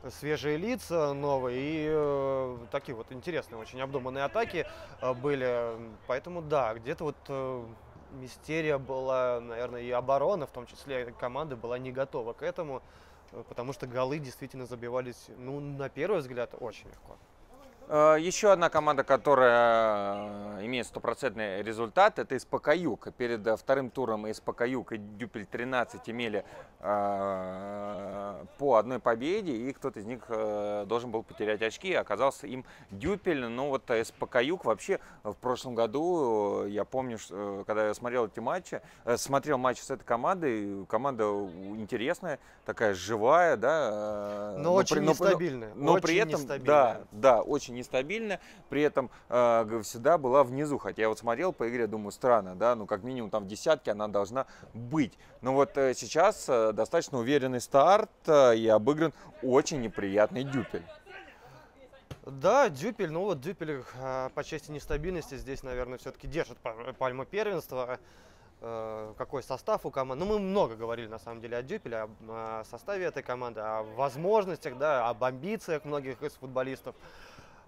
свежие лица новые и э, такие вот интересные, очень обдуманные атаки э, были. Поэтому да, где-то вот э, мистерия была, наверное, и оборона, в том числе команды, была не готова к этому, э, потому что голы действительно забивались, ну, на первый взгляд, очень легко.
Э, Еще одна команда, которая э, имеет стопроцентный результат, это СПК Юг. Перед э, вторым туром СПК Юг и Дюпель 13 имели по одной победе, и кто-то из них должен был потерять очки, оказался им Дюпель. Ну вот СПК Юг вообще в прошлом году, я помню, когда я смотрел эти матчи, смотрел матчи с этой командой, команда интересная, такая живая, да.
Но, но очень при, нестабильная.
Но, но
очень
при этом, да, да, очень нестабильно, при этом э, всегда была внизу. Хотя я вот смотрел по игре, думаю, странно, да, ну как минимум там в десятке она должна быть. Но вот э, сейчас э, достаточно уверенный старт э, и обыгран очень неприятный дюпель.
Да, Дюпель, ну вот Дюпель э, по части нестабильности здесь, наверное, все-таки держит пальму первенства. Э, какой состав у команды. Ну, мы много говорили, на самом деле, о Дюпеле, о, о составе этой команды, о возможностях, да, об амбициях многих из футболистов.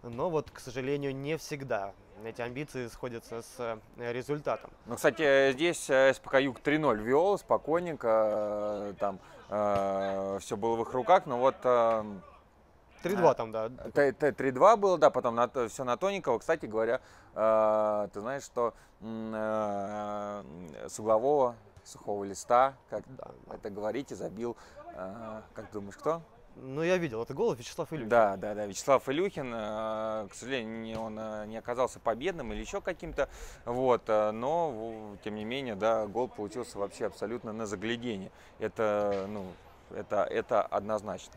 Но вот, к сожалению, не всегда эти амбиции сходятся с э, результатом.
Ну, кстати, здесь э, СПК Юг 3-0 вел, спокойненько, э, там э, все было в их руках, но вот... Э,
3-2 там, да.
3-2 было, да, потом на, все на Тоникова. Кстати говоря, э, ты знаешь, что э, с углового сухого листа, как да. это говорите, забил, э, как думаешь, кто?
Ну, я видел, это гол Вячеслав Илюхин.
Да, да, да, Вячеслав Илюхин, э, к сожалению, он э, не оказался победным или еще каким-то, вот, э, но, тем не менее, да, гол получился вообще абсолютно на заглядение. Это, ну, это, это однозначно.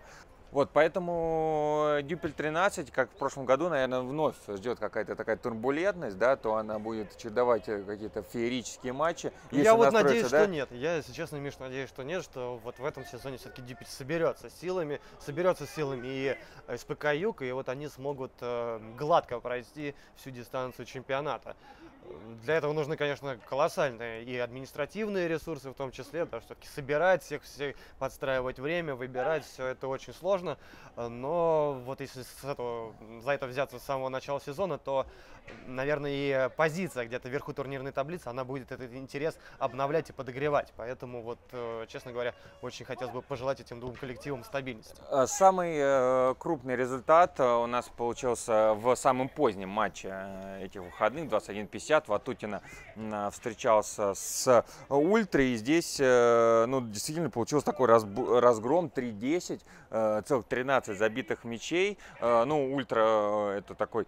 Вот, поэтому Дюпель 13, как в прошлом году, наверное, вновь ждет какая-то такая турбулентность, да, то она будет чередовать какие-то феерические матчи.
Я вот надеюсь, да? что нет. Я, если честно, Миш, надеюсь, что нет, что вот в этом сезоне все-таки Дюпель соберется силами, соберется силами и СПК Юг, и вот они смогут э, гладко пройти всю дистанцию чемпионата. Для этого нужны, конечно, колоссальные и административные ресурсы в том числе, да, все-таки собирать всех, всех, подстраивать время, выбирать, все это очень сложно. Но вот если с этого, за это взяться с самого начала сезона, то, наверное, и позиция где-то вверху турнирной таблицы, она будет этот интерес обновлять и подогревать. Поэтому, вот, э, честно говоря, очень хотелось бы пожелать этим двум коллективам стабильности.
Э, самый э, крупный результат у нас получился в самом позднем матче этих выходных, 21.50 50. Ватутина встречался с Ультрой. И здесь ну, действительно получился такой разгром 3-10, э, целых 13 забитых мячей. Э, ну, Ультра это такой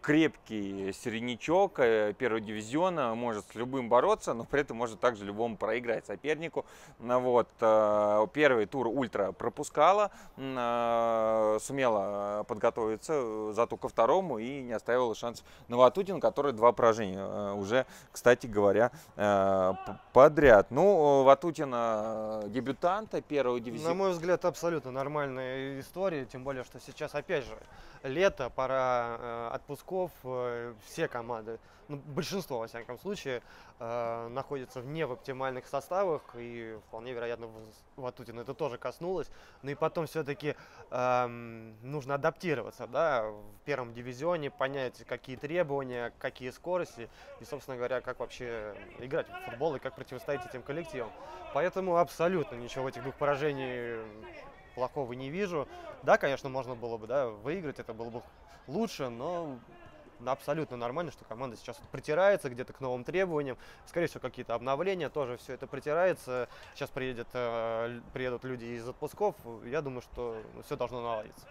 крепкий середнячок первого дивизиона, может с любым бороться, но при этом может также любому проиграть сопернику. Вот. Э, первый тур Ультра пропускала, сумела подготовиться зато ко второму и не оставила шанс на Ватутин, который два поражения Э, уже, кстати говоря, э, подряд. Ну, Ватутина э, дебютанта первого дивизиона.
На мой взгляд, абсолютно нормальная история, тем более, что сейчас, опять же, лето, пора отпусков, все команды ну, большинство, во всяком случае, э, находится в не в оптимальных составах, и вполне вероятно в Ватутина это тоже коснулось. Ну и потом все-таки э, нужно адаптироваться, да, в первом дивизионе, понять, какие требования, какие скорости, и, собственно говоря, как вообще играть в футбол и как противостоять этим коллективам. Поэтому абсолютно ничего в этих двух поражений плохого не вижу. Да, конечно, можно было бы да, выиграть, это было бы лучше, но абсолютно нормально, что команда сейчас притирается где-то к новым требованиям. Скорее всего, какие-то обновления, тоже все это притирается. Сейчас приедет, э, приедут люди из отпусков. Я думаю, что все должно наладиться.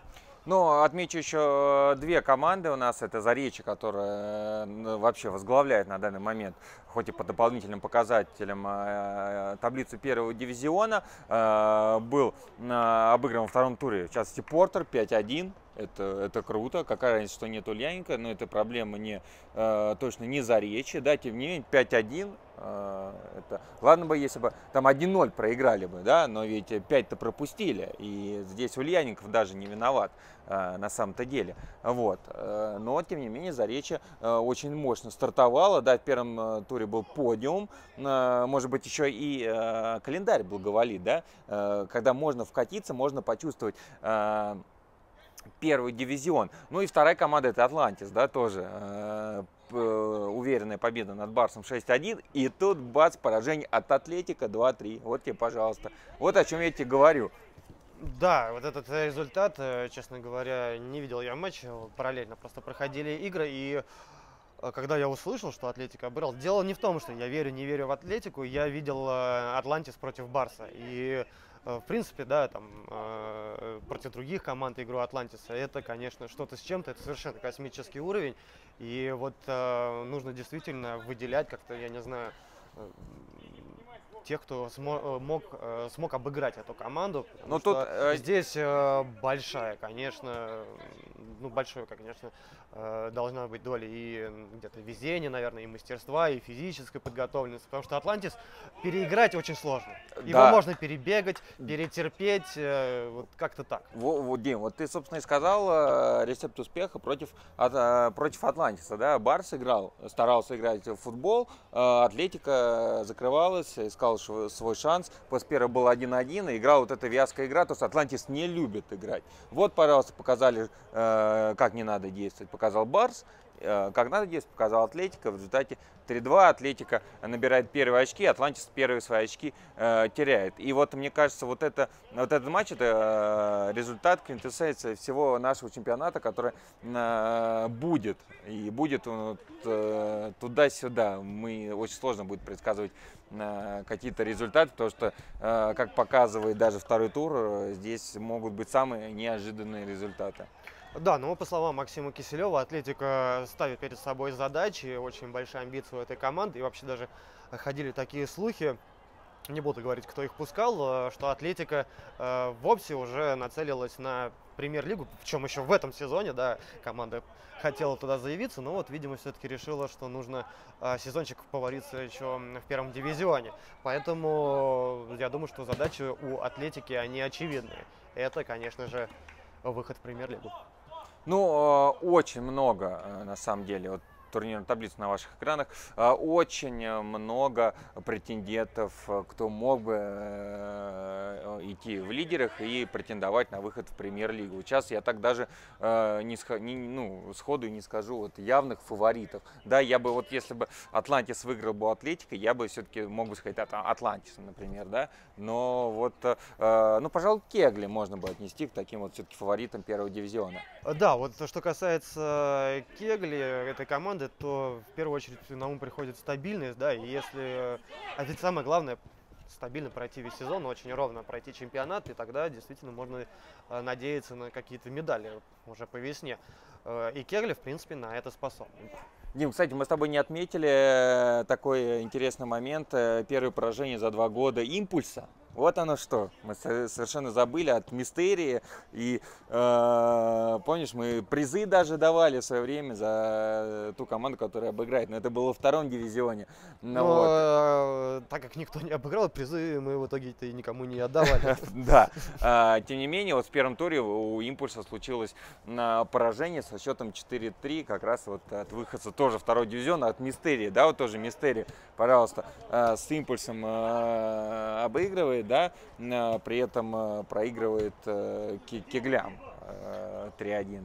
Ну, отмечу еще две команды у нас. Это Заречье, которая э, вообще возглавляет на данный момент, хоть и по дополнительным показателям, э, таблицу первого дивизиона. Был обыгран во втором туре, в частности, Портер 5-1 это, это круто. Какая разница, что нет Ульяненко, но это проблема не, э, точно не за речи. Да, тем не менее, 5-1. Э, это... Ладно бы, если бы там 1-0 проиграли бы, да, но ведь 5-то пропустили. И здесь Ульяников даже не виноват э, на самом-то деле. Вот. Э, но, тем не менее, Заречье э, очень мощно стартовало. Да, в первом э, туре был подиум. Может быть, еще и календарь благоволит, да, когда можно вкатиться, можно почувствовать первый дивизион. Ну и вторая команда это Атлантис, да, тоже уверенная победа над Барсом 6-1. И тут бац, поражение от Атлетика 2-3. Вот тебе, пожалуйста. Вот о чем я тебе говорю.
Да, вот этот результат, э, честно говоря, не видел я матч, параллельно просто проходили игры, и э, когда я услышал, что Атлетика обыграл, дело не в том, что я верю, не верю в Атлетику, я видел Атлантис против Барса, и Э, в принципе, да, там э, против других команд игру Атлантиса, это, конечно, что-то с чем-то, это совершенно космический уровень. И вот э, нужно действительно выделять как-то, я не знаю, тех, кто смог, мог, смог обыграть эту команду.
Но ну, тут
здесь большая, конечно, ну большое, конечно, Э, должна быть доля и где-то везения, наверное, и мастерства, и физической подготовленности, потому что Атлантис переиграть очень сложно. Его да. можно перебегать, перетерпеть, э, вот как-то так.
Вот, вот, Дим, вот ты, собственно, и сказал э, рецепт успеха против, от, против Атлантиса, да, Барс играл, старался играть в футбол, Атлетика закрывалась, искал свой шанс, после первого был 1-1, и играл вот эта вязкая игра, то есть Атлантис не любит играть. Вот, пожалуйста, показали, как не надо действовать показал Барс, э, как надо действовать, показал Атлетика. В результате 3-2 Атлетика набирает первые очки, Атлантис первые свои очки э, теряет. И вот мне кажется, вот, это, вот этот матч это э, результат квинтэссенции всего нашего чемпионата, который э, будет. И будет вот, э, туда-сюда. Мы очень сложно будет предсказывать э, какие-то результаты, потому что, э, как показывает даже второй тур, э, здесь могут быть самые неожиданные результаты.
Да, но по словам Максима Киселева, Атлетика ставит перед собой задачи, очень большие амбиции у этой команды. И вообще даже ходили такие слухи, не буду говорить, кто их пускал, э, что Атлетика э, вовсе уже нацелилась на премьер-лигу, причем еще в этом сезоне, да, команда хотела туда заявиться, но вот, видимо, все-таки решила, что нужно э, сезончик повариться еще в первом дивизионе. Поэтому я думаю, что задачи у Атлетики, они очевидные. Это, конечно же, выход в премьер-лигу.
Ну, э, очень много, э, на самом деле. Вот турнирную таблицу на ваших экранах, а, очень много претендентов, кто мог бы э, идти в лидерах и претендовать на выход в премьер-лигу. Сейчас я так даже э, не, не, ну, сходу не скажу вот явных фаворитов. Да, я бы вот если бы Атлантис выиграл бы Атлетика, я бы все-таки мог бы сказать Атлантис, например, да. Но вот, э, ну, пожалуй, Кегли можно бы отнести к таким вот все-таки фаворитам первого дивизиона.
Да, вот что касается Кегли, этой команды, команды, то в первую очередь на ум приходит стабильность, да, и если, а ведь самое главное, стабильно пройти весь сезон, очень ровно пройти чемпионат, и тогда действительно можно э, надеяться на какие-то медали уже по весне. Э, и Керли, в принципе, на это способен.
Дим, кстати, мы с тобой не отметили э, такой интересный момент. Первое поражение за два года импульса Вот оно что. Мы совершенно забыли от мистерии. И э, помнишь, мы призы даже давали в свое время за ту команду, которая обыграет. Но это было во втором дивизионе.
Но, Но вот. э, так как никто не обыграл, призы мы в итоге-то и никому не отдавали. <laughs>
Да. А, тем не менее, вот в первом туре у Импульса случилось поражение со счетом 4-3, как раз вот от выходца тоже второго дивизиона, от Мистерии, да, вот тоже Мистерии, пожалуйста, э, с Импульсом э, обыгрывает да, при этом э, проигрывает э, Кеглям 3-1. Э,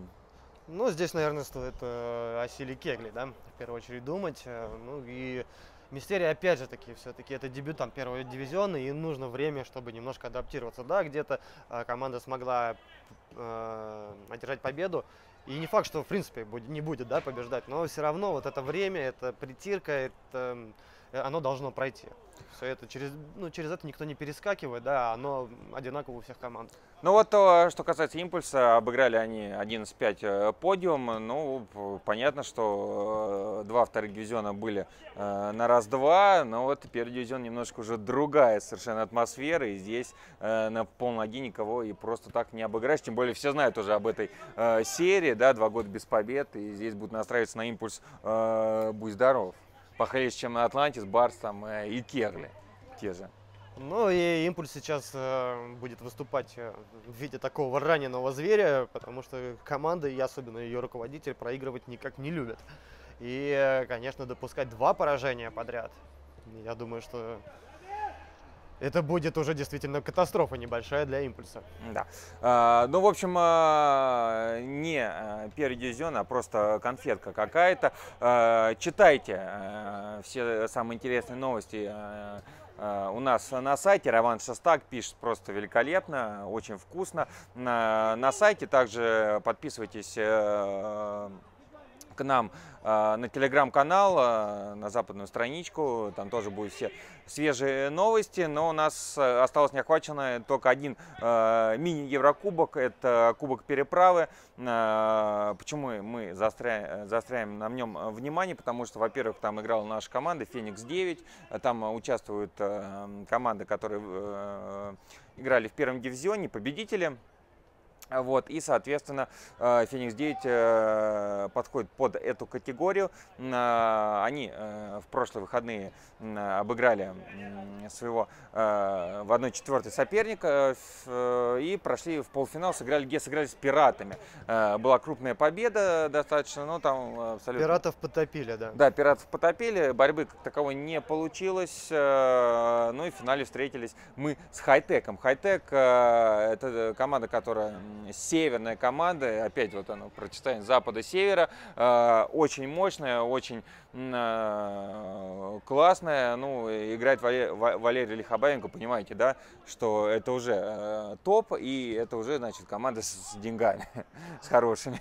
ну, здесь, наверное, стоит о силе Кегли, да, в первую очередь думать. Ну и Мистерия, опять же таки, все-таки это дебютант первого дивизиона, и нужно время, чтобы немножко адаптироваться. Да, где-то команда смогла э, одержать победу, и не факт, что, в принципе, не будет да, побеждать, но все равно вот это время, это притирка, это, оно должно пройти. Все это через, ну, через это никто не перескакивает, да, оно одинаково у всех команд.
Ну вот то, что касается импульса, обыграли они 11-5 э, подиум. Ну, понятно, что э, два вторых дивизиона были э, на раз-два, но вот первый дивизион немножко уже другая совершенно атмосфера, и здесь на полной ноги никого и просто так не обыграешь. Тем более все знают уже об этой серии, да, два года без побед, и здесь будут настраиваться на импульс «Будь здоров» похлеще, чем Атлантис, Барс там, э, и Кегли те же.
Ну и Импульс сейчас э, будет выступать э, в виде такого раненого зверя, потому что команда и особенно ее руководитель проигрывать никак не любят. И, э, конечно, допускать два поражения подряд, я думаю, что это будет уже действительно катастрофа небольшая для импульса.
Да. А, ну, в общем, а, не а, первый дивизион, а просто конфетка какая-то. А, читайте а, все самые интересные новости. У нас на сайте Роман Шестак пишет просто великолепно, очень вкусно. На, на сайте также подписывайтесь э, к нам э, на телеграм-канал, э, на западную страничку, там тоже будут все свежие новости, но у нас э, осталось не охвачено только один мини-еврокубок, это Кубок Переправы. Почему мы заостряем, заостряем на нем внимание? Потому что, во-первых, там играла наша команда Феникс-9, там участвуют команды, которые играли в первом дивизионе, победители вот, и, соответственно, э, Феникс 9 э, подходит под эту категорию. Э, они в прошлые выходные обыграли своего в 1-4 соперника и прошли в полуфинал, сыграли, где сыграли с пиратами. Была крупная победа достаточно, но там
абсолютно... Пиратов потопили, да.
Да, пиратов потопили, борьбы как таковой не получилось, ну и в финале встретились мы с Хайтеком. Хайтек это команда, которая северная команда, опять вот оно, прочитание запада-севера, э, очень мощная, очень э, классная, ну, играет Валерий Лихобаенко, понимаете, да, что это уже э, топ, и это уже, значит, команда с деньгами, с хорошими.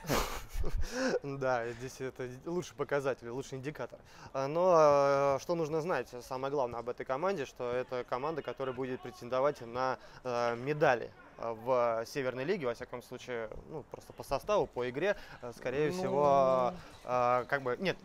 Да, здесь это лучший показатель, лучший индикатор. Но что нужно знать, самое главное об этой команде, что это команда, которая будет претендовать на медали в Северной Лиге, во всяком случае, ну, просто по составу, по игре, э, скорее ну... всего, э, как бы, нет,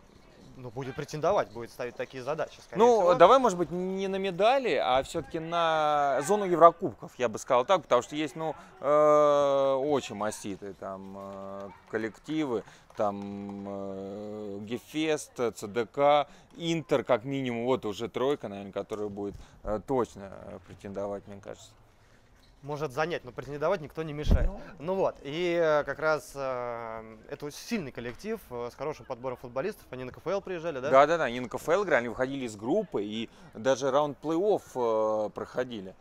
ну, будет претендовать, будет ставить такие задачи.
Ну,
всего.
давай, может быть, не на медали, а все-таки на зону Еврокубков, я бы сказал так, потому что есть, ну, э, очень маститые там э, коллективы, там э, Гефест, ЦДК, Интер, как минимум, вот уже тройка, наверное, которая будет э, точно претендовать, мне кажется
может занять, но претендовать никто не мешает. Ну, ну вот, и э, как раз э, это сильный коллектив э, с хорошим подбором футболистов. Они на КФЛ приезжали, да?
Да, да, да, они на КФЛ играли, они выходили из группы и даже раунд плей-офф э, проходили.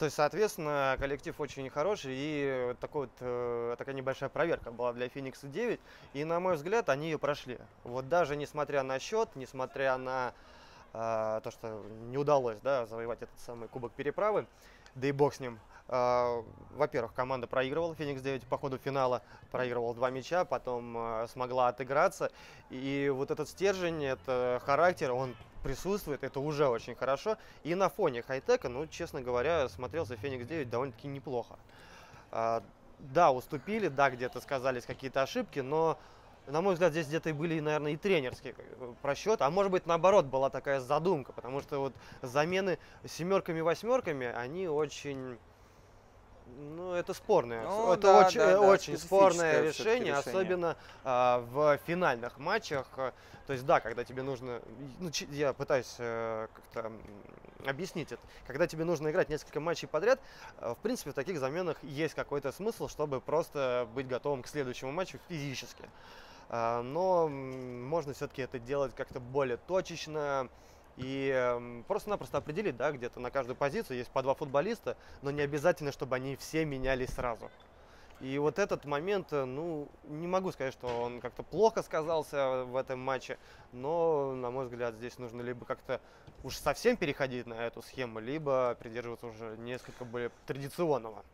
То есть, соответственно, коллектив очень хороший, и такой вот, э, такая небольшая проверка была для Феникса 9, и, на мой взгляд, они ее прошли. Вот даже несмотря на счет, несмотря на э, то, что не удалось да, завоевать этот самый Кубок Переправы, да и бог с ним, во-первых, команда проигрывала, Феникс 9 по ходу финала проигрывал два мяча, потом а, смогла отыграться. И вот этот стержень, это характер, он присутствует, это уже очень хорошо. И на фоне хай-тека, ну, честно говоря, смотрелся Феникс 9 довольно-таки неплохо. А, да, уступили, да, где-то сказались какие-то ошибки, но На мой взгляд, здесь где-то и были, наверное, и тренерские э, просчеты, а может быть, наоборот, была такая задумка, потому что вот замены семерками-восьмерками, они очень ну, это спорное.
Ну,
это
да,
очень,
да,
э,
да,
очень спорное решение,
решение.
особенно а, в финальных матчах. То есть, да, когда тебе нужно. Ну, я пытаюсь э, как-то объяснить это. Когда тебе нужно играть несколько матчей подряд, э, в принципе, в таких заменах есть какой-то смысл, чтобы просто быть готовым к следующему матчу физически. А, Но можно все-таки это делать как-то более точечно. И эм, просто-напросто определить, да, где-то на каждую позицию есть по два футболиста, но не обязательно, чтобы они все менялись сразу. И вот этот момент, э, ну, не могу сказать, что он как-то плохо сказался в этом матче, но, на мой взгляд, здесь нужно либо как-то уж совсем переходить на эту схему, либо придерживаться уже несколько более традиционного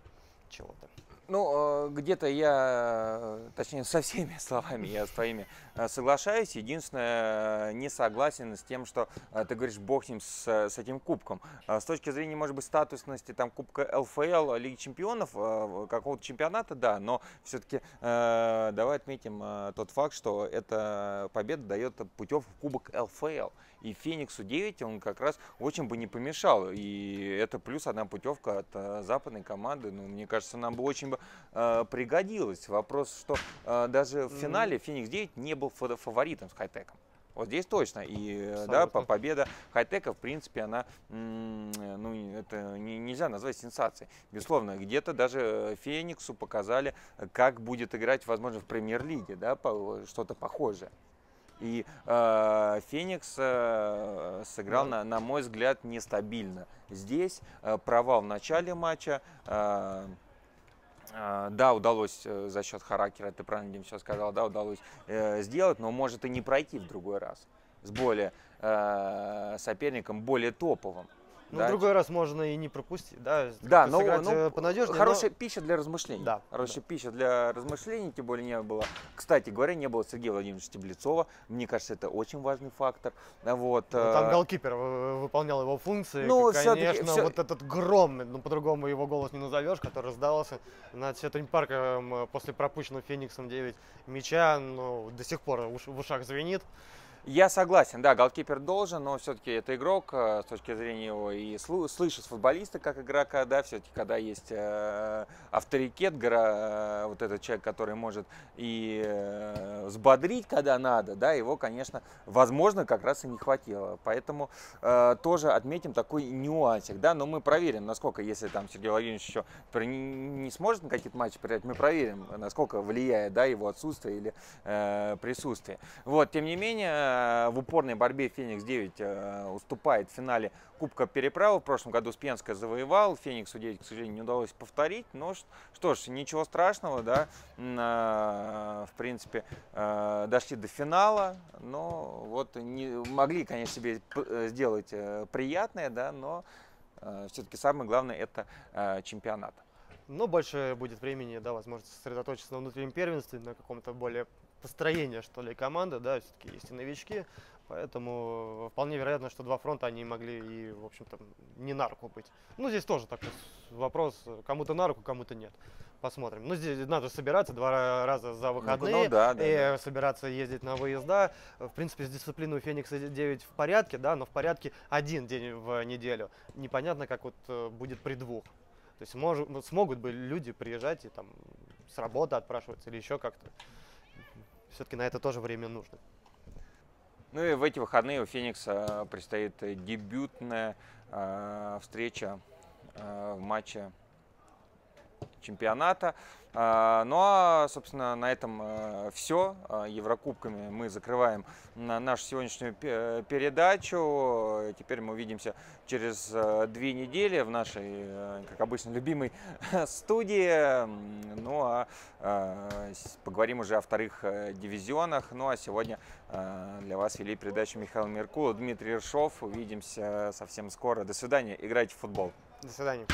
чего-то.
Ну, э, где-то я, э, точнее, со всеми <laughs> словами я с твоими э, соглашаюсь. Единственное, не согласен с тем, что ты говоришь, бог с ним, с, с этим кубком. С точки зрения, может быть, статусности там Кубка ЛФЛ, Лиги Чемпионов, какого-то чемпионата, да, но все-таки давай отметим тот факт, что эта победа дает путевку в Кубок ЛФЛ. И Фениксу 9 он как раз очень бы не помешал. И это плюс одна путевка от э, западной команды. Ну, мне кажется, нам бы очень бы э, пригодилось. Вопрос, что э, даже в финале Феникс 9 не был фа- фаворитом с хай-теком. Вот здесь точно. И э, да,
Абсолютно.
по- победа хай-тека, в принципе, она, ну, это не- нельзя назвать сенсацией. Безусловно, где-то даже э, Фениксу показали, как будет играть, возможно, в премьер-лиге, да, что-то похожее. И э, Феникс э, сыграл, на, на мой взгляд, нестабильно. Здесь э, провал в начале матча. э, э, да, удалось э, за счет характера, ты правильно, Дим, все сказал, да, удалось э, сделать, но может и не пройти в другой раз с более э, соперником, более топовым.
Ну,
да.
в другой раз можно и не пропустить, да,
Да, но, ну,
э, понадежнее, но-
хорошая пища для размышлений.
Да,
Хорошая пища для размышлений, тем более не было. Кстати говоря, не было Сергея Владимировича Стеблецова. Мне кажется, это очень важный фактор. Вот,
Ну, Там
э,
голкипер э, выполнял его функции.
Ну,
конечно,
всё-
вот этот громный, ну, по-другому его голос не назовешь, который сдался над Сеттинг парком после пропущенного Фениксом 9 мяча, ну, до сих пор в ушах звенит.
Я согласен, да, голкипер должен, но все-таки это игрок э, с точки зрения его и слышишь футболиста как игрока, да, все-таки когда есть э, авторитет, гора, э, вот этот человек, который может и э, взбодрить, когда надо, да, его, конечно, возможно, как раз и не хватило. Поэтому э, тоже отметим такой нюансик, да, но мы проверим, насколько, если там Сергей Владимирович еще не, сможет на какие-то матчи принять, мы проверим, насколько влияет, да, его отсутствие или э, присутствие. Вот, тем не менее, в упорной борьбе Феникс 9 э, уступает в финале Кубка Переправы. В прошлом году Спенская завоевал, Фениксу 9, к сожалению, не удалось повторить. Но что ж, ничего страшного, да, э, в принципе, э, дошли до финала, но вот не могли, конечно, себе э, сделать э, приятное, да, но все-таки самое главное это э, чемпионат.
Но больше будет времени, да, возможно, сосредоточиться на внутреннем первенстве, на каком-то более построении, что ли, команды, да, все-таки есть и новички, поэтому вполне вероятно, что два фронта они могли и, в общем-то, не на руку быть. Ну, здесь тоже такой вопрос, кому-то на руку, кому-то нет. Посмотрим. Ну, здесь надо собираться два ра- раза за выходные,
ну да, да,
и
да.
собираться ездить на выезда. В принципе, с дисциплиной у Феникса 9 в порядке, да, но в порядке один день в неделю. Непонятно, как вот э, будет при двух. То есть мож- ну, смогут бы люди приезжать и там с работы отпрашиваться или еще как-то. Все-таки на это тоже время нужно.
Ну и в эти выходные у Феникса предстоит дебютная э, встреча э, в матче чемпионата. А, Ну а, собственно, на этом все. Еврокубками мы закрываем на нашу сегодняшнюю пе- передачу. Теперь мы увидимся через э, две недели в нашей, э, как обычно, любимой студии. Ну а э, поговорим уже о вторых э, дивизионах. Ну а сегодня э, для вас вели передачу Михаил Меркулов, Дмитрий Ершов. Увидимся совсем скоро. До свидания. Играйте в футбол.
До свидания.